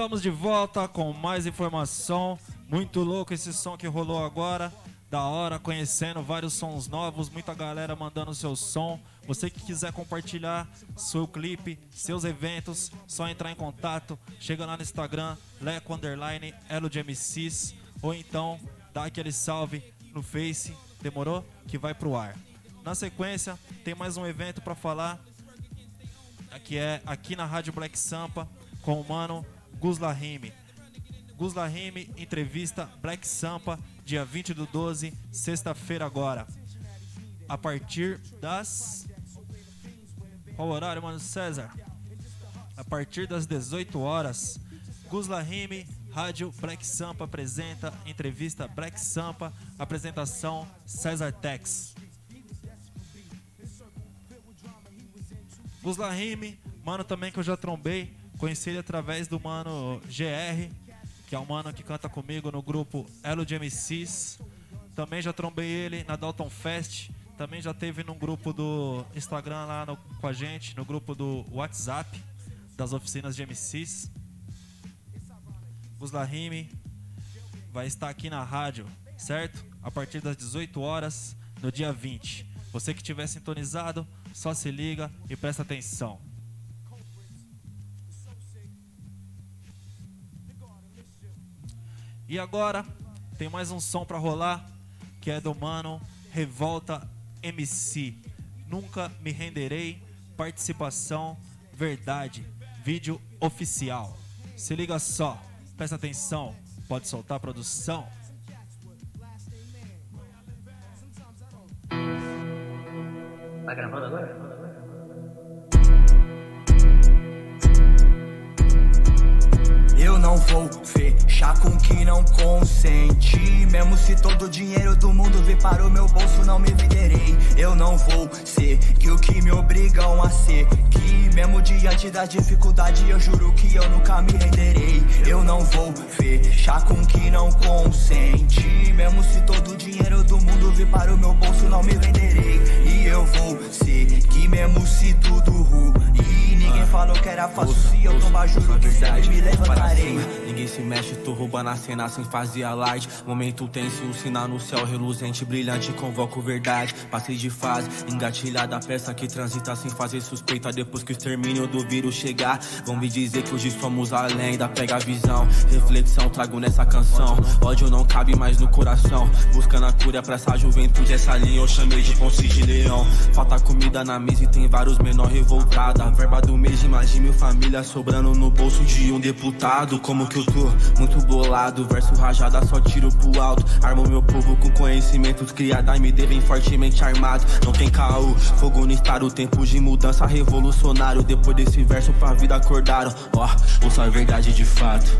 Estamos de volta com mais informação. Muito louco esse som que rolou agora. Da hora, conhecendo vários sons novos, muita galera mandando seu som. Você que quiser compartilhar seu clipe, seus eventos, só entrar em contato. Chega lá no Instagram, Leco Underline, Elo de MCs. Ou então, dá aquele salve no Face, demorou? Que vai pro ar. Na sequência, tem mais um evento para falar. Que é aqui na Rádio Black Sampa, com o mano Gus Lahime. Gus Lahime, entrevista Black Sampa, dia 20 do 12, sexta-feira agora. A partir das. Qual horário, mano César? A partir das 18 horas. Gus Lahime, Rádio Black Sampa apresenta entrevista Black Sampa, apresentação César Tex. Gus Lahime, mano também que eu já trombei, conheci ele através do mano GR, que é o mano que canta comigo no grupo Elo de MCs. Também já trombei ele na Dalton Fest. Também já teve num grupo do Instagram lá no- com a gente, no grupo do WhatsApp das oficinas de MCs. Guslahime vai estar aqui na rádio, certo? A partir das 18 horas, no dia 20. Você que estiver sintonizado, só se liga e presta atenção. E agora tem mais um som pra rolar, que é do mano Revolta MC. Nunca me renderei. Participação verdade. Vídeo oficial. Se liga só, presta atenção. Pode soltar a produção. Tá gravando agora? Eu não vou fechar com que não consente. Mesmo se todo o dinheiro do mundo vir para o meu bolso, não me venderei. Eu não vou ser que o que me obrigam a ser. Que mesmo diante da dificuldade, eu juro que eu nunca me renderei. Eu não vou fechar com que não consente. Mesmo se todo o dinheiro do mundo vir para o meu bolso, não me venderei. E eu vou ser que mesmo se tudo ruim. Ninguém falou que era fácil, se eu tombar, juro que sempre me levantarei. Ninguém se mexe, tô roubando a cena sem fazer alarde. Momento tenso, um sinal no céu reluzente, brilhante, convoco verdade. Passei de fase, engatilhada a peça que transita sem fazer suspeita. Depois que o extermínio do vírus chegar, vão me dizer que hoje somos a lenda. Pega a visão, reflexão, trago nessa canção. Ódio não cabe mais no coração. Buscando a cura pra essa juventude, essa linha eu chamei de ponce de leão. Falta comida na mesa e tem vários menor revoltada. A verba do mês, imagine mil famílias sobrando no bolso de um deputado. Como que eu tô? Muito bolado. Verso rajada, só tiro pro alto. Armo meu povo com conhecimentos criada e me devem fortemente armado. Não tem caô, fogo no estado. Tempo de mudança revolucionário. Depois desse verso pra vida acordaram. Ó, ouça a verdade de fato.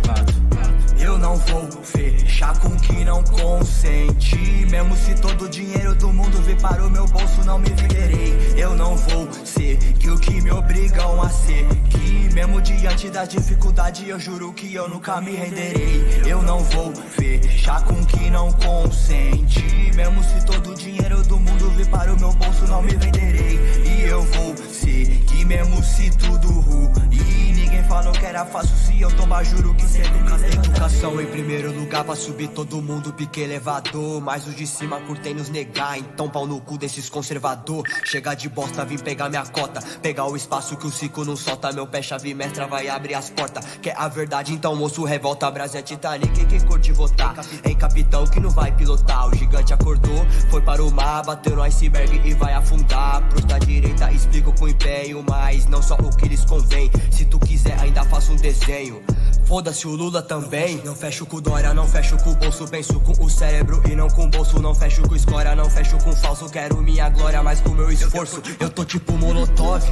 Eu não vou fechar com que não consente. Mesmo se todo o dinheiro do mundo vir para o meu bolso, não me venderei. Eu não vou ser que o que me obrigam a ser. Que mesmo diante da dificuldade, eu juro que eu nunca me renderei. Eu não vou fechar com que não consente. Mesmo se todo o dinheiro do mundo vir para o meu bolso, não me venderei. E eu vou que mesmo se tudo ruim. Ninguém falou que era fácil, se eu tombar, juro que sempre me. Educação em primeiro lugar pra subir todo mundo, pique elevador. Mas os de cima curtem nos negar, então pau no cu desses conservador. Chegar de bosta, vim pegar minha cota. Pegar o espaço que o ciclo não solta. Meu pé chave mestra vai abrir as portas. Quer a verdade, então moço, revolta. Brasil é Titanic, quem curte votar? Em capitão que não vai pilotar. O gigante acordou, foi para o mar, bateu no iceberg e vai afundar. Pros da direita explico com empenho, mas não só o que lhes convém. Se tu quiser, ainda faço um desenho. Foda-se o Lula também. Não fecho com Dória, não fecho com o bolso. Penso com o cérebro e não com o bolso. Não fecho com escória, não fecho com falso. Quero minha glória, mas com meu esforço. Eu tô tipo Molotov.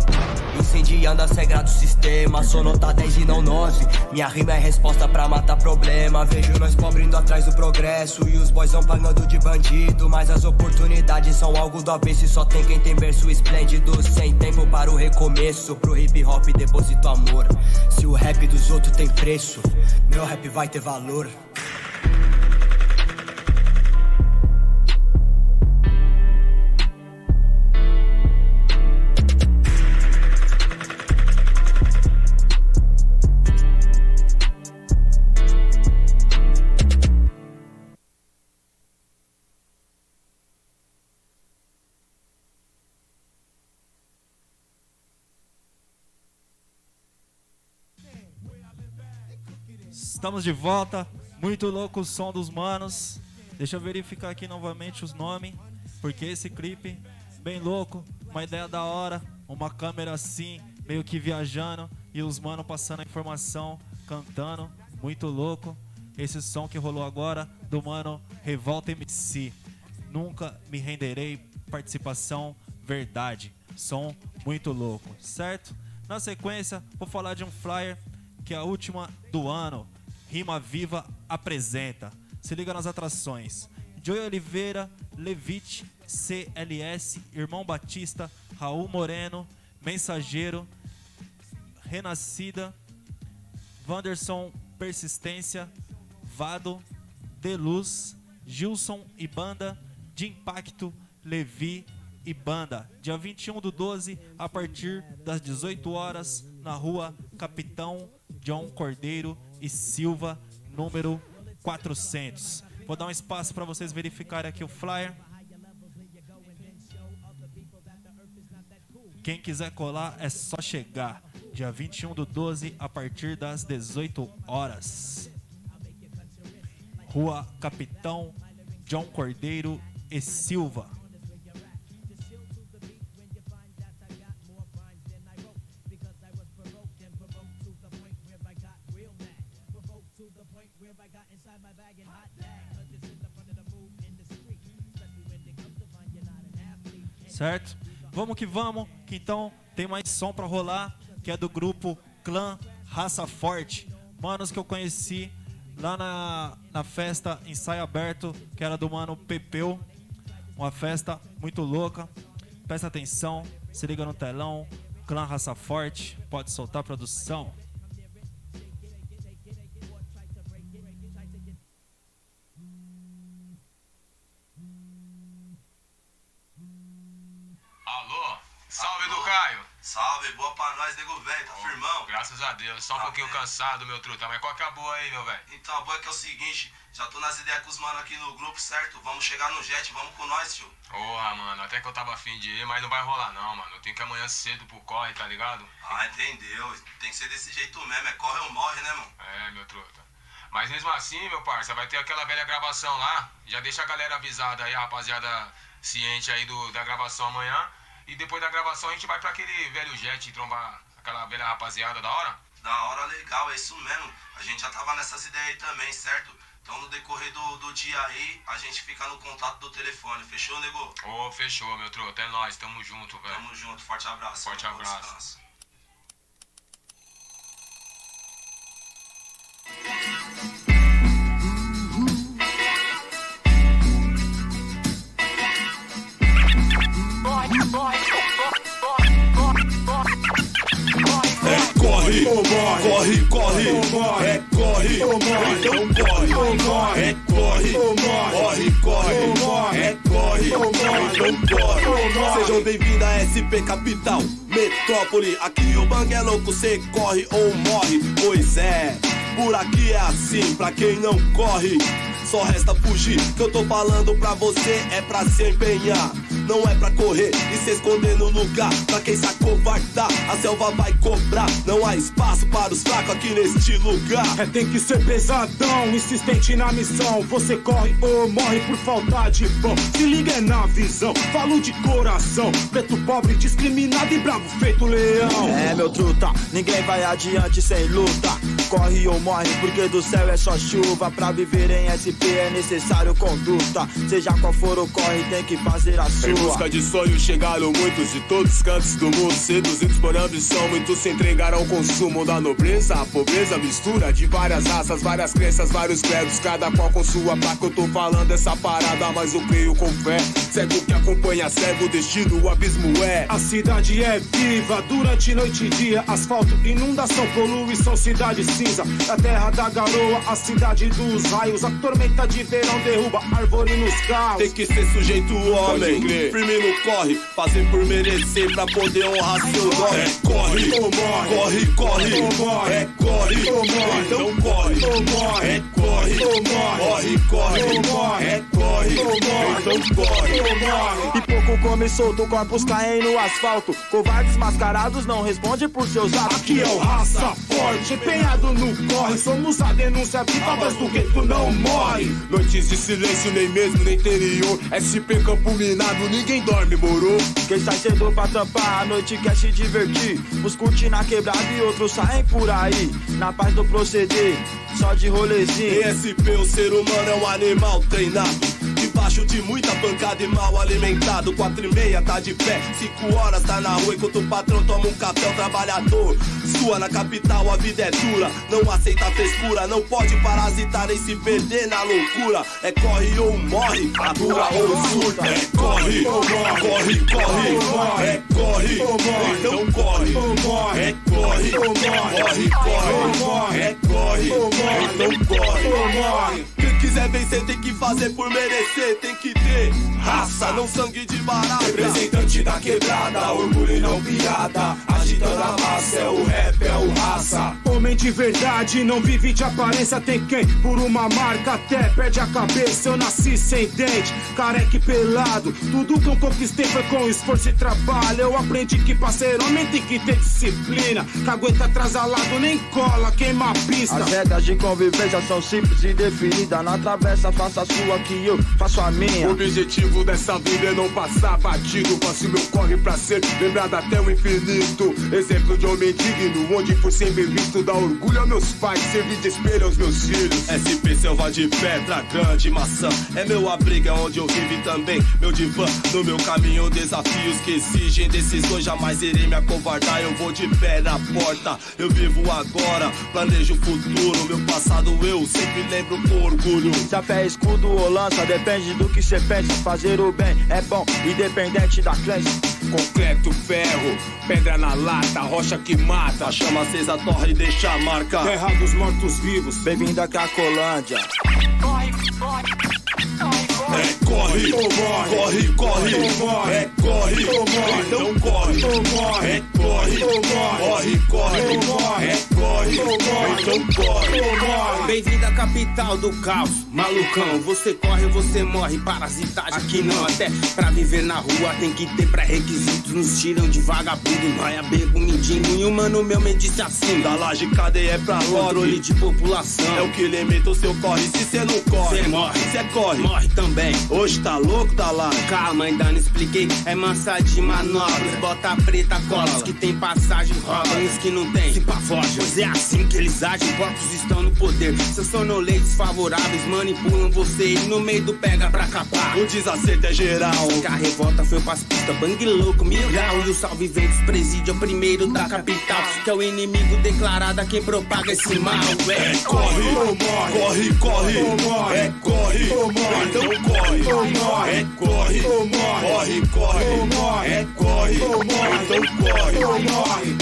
Incendiando a sagrado sistema. Sou nota 10 e não 9. Minha rima é resposta pra matar problema. Vejo nós pobre indo atrás do progresso. E os boys vão pagando de bandido. Mas as oportunidades são algo do avesso. E só tem quem tem berço esplêndido. Sem tempo para o recomeço. Pro hip hop deposito amor. Se o rap dos outros tem preço, meu rap vai ter valor. Estamos de volta. Muito louco o som dos manos. Deixa eu verificar aqui novamente os nomes. Porque esse clipe, bem louco, uma ideia da hora, uma câmera assim, meio que viajando, e os manos passando a informação, cantando, muito louco. Esse som que rolou agora, do mano Revolta MC. Nunca me renderei, participação, verdade. Som muito louco, certo? Na sequência, vou falar de um flyer que é a última do ano. Rima Viva apresenta. Se liga nas atrações. Joey Oliveira, Levite, CLS, Irmão Batista, Raul Moreno, Mensageiro, Renascida, Wanderson Persistência, Vado, Deluz, Gilson e Banda, de Impacto, Levi e Banda. Dia 21 do 12, a partir das 18 horas, na rua Capitão John Cordeiro e Silva, número 400. Vou dar um espaço para vocês verificarem aqui o flyer. Quem quiser colar é só chegar. Dia 21 do 12, a partir das 18 horas. Rua Capitão John Cordeiro e Silva. Certo? Vamos que vamos, que então tem mais som pra rolar, que é do grupo Clã Raça Forte. Manos que eu conheci lá na, na festa Ensaio Aberto, que era do mano Pepeu. Uma festa muito louca. Presta atenção, se liga no telão. Clã Raça Forte, pode soltar a produção. Salve, boa pra nós, nego velho, tá firmão? Graças a Deus, só um Tá pouquinho bem. cansado, meu truta, mas qual que é a boa aí, meu velho? Então, a boa é que é o seguinte, já tô nas ideias com os mano aqui no grupo, certo? Vamos chegar no jet, vamos com nós, tio. Porra, mano, até que eu tava afim de ir, mas não vai rolar não, mano. Eu tenho que ir amanhã cedo pro corre, tá ligado? Ah, entendeu? Tem que ser desse jeito mesmo, é corre ou morre, né, mano? É, meu truta. Mas mesmo assim, meu parça, vai ter aquela velha gravação lá. Já deixa a galera avisada aí, a rapaziada ciente aí do, da gravação amanhã. E depois da gravação a gente vai pra aquele velho jet trombar aquela velha rapaziada da hora. Da hora, legal, é isso mesmo. A gente já tava nessas ideias aí também, certo? Então, no decorrer do, do dia aí, a gente fica no contato do telefone, fechou, nego? Ô, fechou, meu truta. É nóis, tamo junto, velho. Tamo junto, forte abraço. Forte bom abraço. descanso. É corre, corre, corre, é corre, então corre, é corre, corre, corre, é corre, então corre. Sejam bem-vindos a SP Capital, Metrópole. Aqui o bang é louco, cê corre ou morre. Pois é, por aqui é assim, pra quem não corre. Só resta fugir, que eu tô falando pra você é pra se empenhar. Não é pra correr e se esconder no lugar. Pra quem se acovardar, a selva vai cobrar. Não há espaço para os fracos aqui neste lugar. É, tem que ser pesadão, insistente na missão. Você corre ou morre por falta de pão. Se liga é na visão, falo de coração. Preto pobre, discriminado e bravo, feito leão. É, meu truta, ninguém vai adiante sem luta. Corre ou morre, porque do céu é só chuva. Pra viver em SP é necessário conduta. Seja qual for o corre, tem que fazer a Em sua. busca de sonhos chegaram muitos de todos os cantos do mundo Seduzidos por ambição, muitos se entregaram ao consumo da nobreza A pobreza, mistura de várias raças, várias crenças, vários credos Cada qual com sua placa, eu tô falando essa parada Mas eu creio com fé, cego que acompanha cego O destino, o abismo é A cidade é viva durante noite e dia. Asfalto, inundação, poluição, cidade cinza. A terra da garoa, a cidade dos raios. A tormenta de verão derruba árvore nos carros. Tem que ser sujeito homem, firme no corre, fazer por merecer pra poder honrar seu nome. É corre, ou morre. corre, corre, Ou morre. é corre, Ou morre. então corre, Ou morre. é corre, Ou morre. corre, corre, Ou morre. é corre, corre, então corre. E pouco come solto, corpos caem no asfalto. Covardes mascarados não respondem por seus atos. Aqui é o raça forte, empenhado no corre. Somos a denúncia viva, mas do gueto não morre. Noites de silêncio, nem mesmo no interior. SP Campo Minado, ninguém dorme, moro? Quem sai cedo pra tampar a noite quer se divertir. Uns curtem na quebrada e outros saem por aí. Na paz do proceder, só de rolezinho. ESP, o ser humano é um animal treinado. Debaixo de muita pancada e mal alimentado. Quatro e meia tá de pé, cinco horas tá na rua enquanto o patrão toma um café. O trabalhador sua na capital, a vida é dura. Não aceita frescura, não pode parasitar nem se perder na loucura. É corre ou morre, atua ou surta. É corre, corre, corre, é corre, então corre, é corre, corre, corre, é corre, então corre. Quem quiser vencer tem que fazer por merecer, tem que ter raça, não sangue de barata. Representante da quebrada, orgulho e não piada. Agitando a massa, é o rap, é de verdade, não vive de aparência. Tem quem por uma marca até perde a cabeça. Eu nasci sem dente, careca e pelado. Tudo que eu conquistei foi com esforço e trabalho. Eu aprendi que ser homem tem que ter disciplina. Que aguenta atrasalado, nem cola, queima a pista. As regras de convivência são simples e definidas. Na travessa, faça a sua que eu faço a minha. O objetivo dessa vida é não passar batido. Faço meu corre pra ser lembrado até o infinito. Exemplo de homem digno, onde por sempre visto. Dá orgulho aos meus pais, servir de espelho aos meus filhos. SP selva de pedra, grande maçã. É meu abrigo, é onde eu vivo e também meu divã. No meu caminho, desafios que exigem decisões. Jamais irei me acovardar, eu vou de pé na porta. Eu vivo agora, planejo o futuro. Meu passado eu sempre lembro com orgulho. Se a fé é escudo ou lança, depende do que cê pensa. Fazer o bem é bom, independente da crença. Concreto, ferro, pedra na lata, rocha que mata. A chama acesa torre e deixa a marca. Terra dos mortos-vivos. Bem-vindo à Cacolândia. É corre, corre, corre, é corre, então corre, é corre, corre, corre, é corre, então corre. Bem-vindo à capital do caos, malucão. Você corre, você morre, parasitagem aqui não. Até pra viver na rua tem que ter pré-requisitos. Nos tiram de vagabundo, noia, bebo, mendigo. E o mano meu me disse assim: Da laje cadeia é pra controle de população. É o que limita o seu corre. Se cê não corre, Cê morre, cê corre. morre também. Hoje tá louco, tá lá. Calma, ainda não expliquei. É massa de manobras, bota preta, cola. Os que tem passagem roubam, os que não tem se pavoja. Pois é assim que eles agem, corpos estão no poder. Seus sonolentes favoráveis manipulam você e no meio do pega pra capar. O desacerto é geral. Que a revolta foi pras pistas, bang louco, mil grau. E o salve vem dos presídio, é o primeiro da capital. Que é o inimigo declarado a quem propaga esse mal. É corre, corre, corre, é corre, então corre, é corre, corre, corre, é corre, então corre.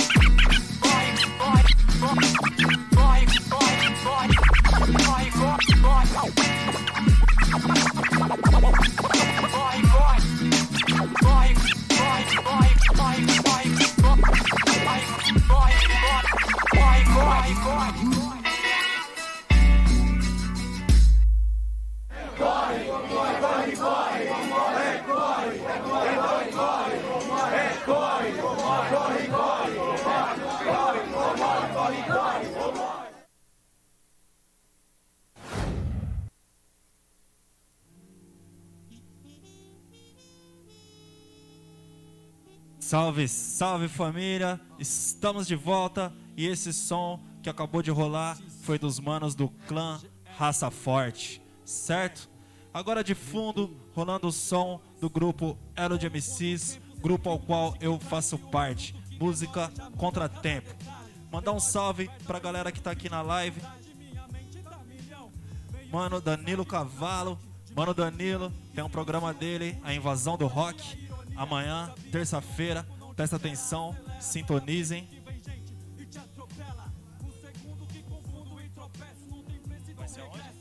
Salve, salve família! Estamos de volta e esse som que acabou de rolar foi dos manos do clã Raça Forte, certo? Agora de fundo, rolando o som do grupo Elo de MCs, grupo ao qual eu faço parte, música Contratempo. Mandar um salve pra galera que tá aqui na live. Mano Danilo Cavalo, Mano Danilo, tem um programa dele, A Invasão do Rock. Amanhã, terça-feira, presta atenção, sintonizem. Vai ser aonde?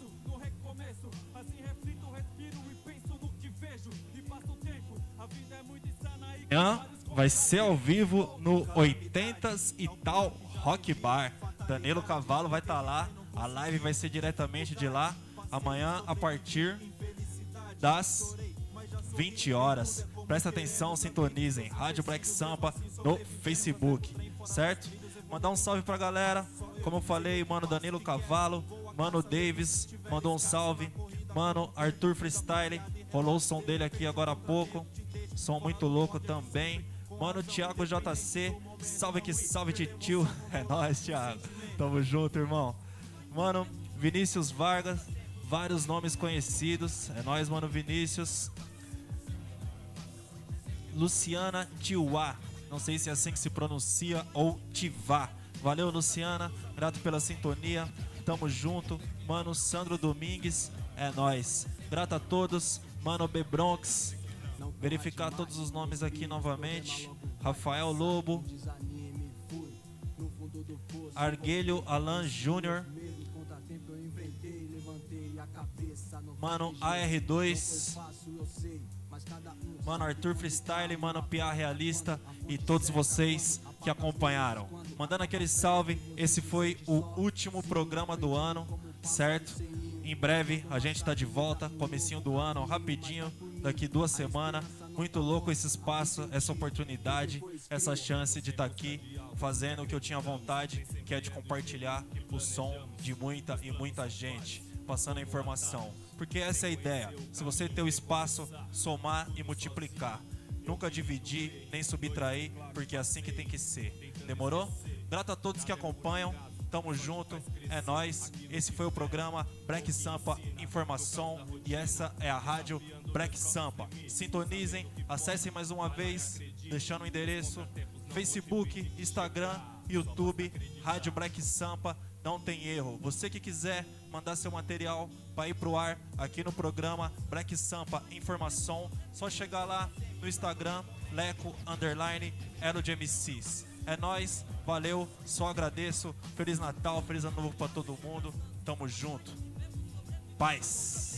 Amanhã vai ser ao vivo no 80s e tal Rock Bar. Danilo Cavalo vai estar lá. A live vai ser diretamente de lá. Amanhã, a partir das 20 horas. Presta atenção, sintonizem. Rádio Black Sampa no Facebook, certo? Mandar um salve pra galera. Como eu falei, mano Danilo Cavalo, mano Davis, mandou um salve. Mano Arthur Freestyle, rolou o som dele aqui agora há pouco. Som muito louco também. Mano Thiago JC, salve que salve tio. É nóis, Thiago. Tamo junto, irmão. Mano Vinícius Vargas, vários nomes conhecidos. É nóis, mano Vinícius. Luciana Tiwa. Não sei se é assim que se pronuncia ou Tivá. Valeu, Luciana. Grato pela sintonia. Tamo junto. Mano Sandro Domingues. É nóis. Grato a todos. Mano B Bronx. Verificar todos os nomes aqui novamente. Rafael Lobo. Arguelho Alan Júnior. Mano AR2. Mano Arthur Freestyle, mano Pia Realista e todos vocês que acompanharam. Mandando aquele salve, esse foi o último programa do ano, certo? Em breve a gente tá de volta, comecinho do ano, rapidinho, daqui duas semanas. Muito louco esse espaço, essa oportunidade, essa chance de estar aqui fazendo o que eu tinha vontade, que é de compartilhar o som de muita e muita gente, passando a informação. Porque essa é a ideia. Se você ter o espaço, somar e multiplicar. Nunca dividir nem subtrair, porque é assim que tem que ser. Demorou? Grato a todos que acompanham. Tamo junto, é nós. Esse foi o programa Black Sampa Informação e essa é a rádio Black Sampa. Sintonizem, acessem mais uma vez, deixando o endereço Facebook, Instagram, YouTube, Rádio Black Sampa. Não tem erro. Você que quiser mandar seu material para ir para o ar aqui no programa Black Sampa Informação. Só chegar lá no Instagram, Leco Underline Elo. É nós, valeu, só agradeço. Feliz Natal, feliz ano novo para todo mundo. Tamo junto. Paz.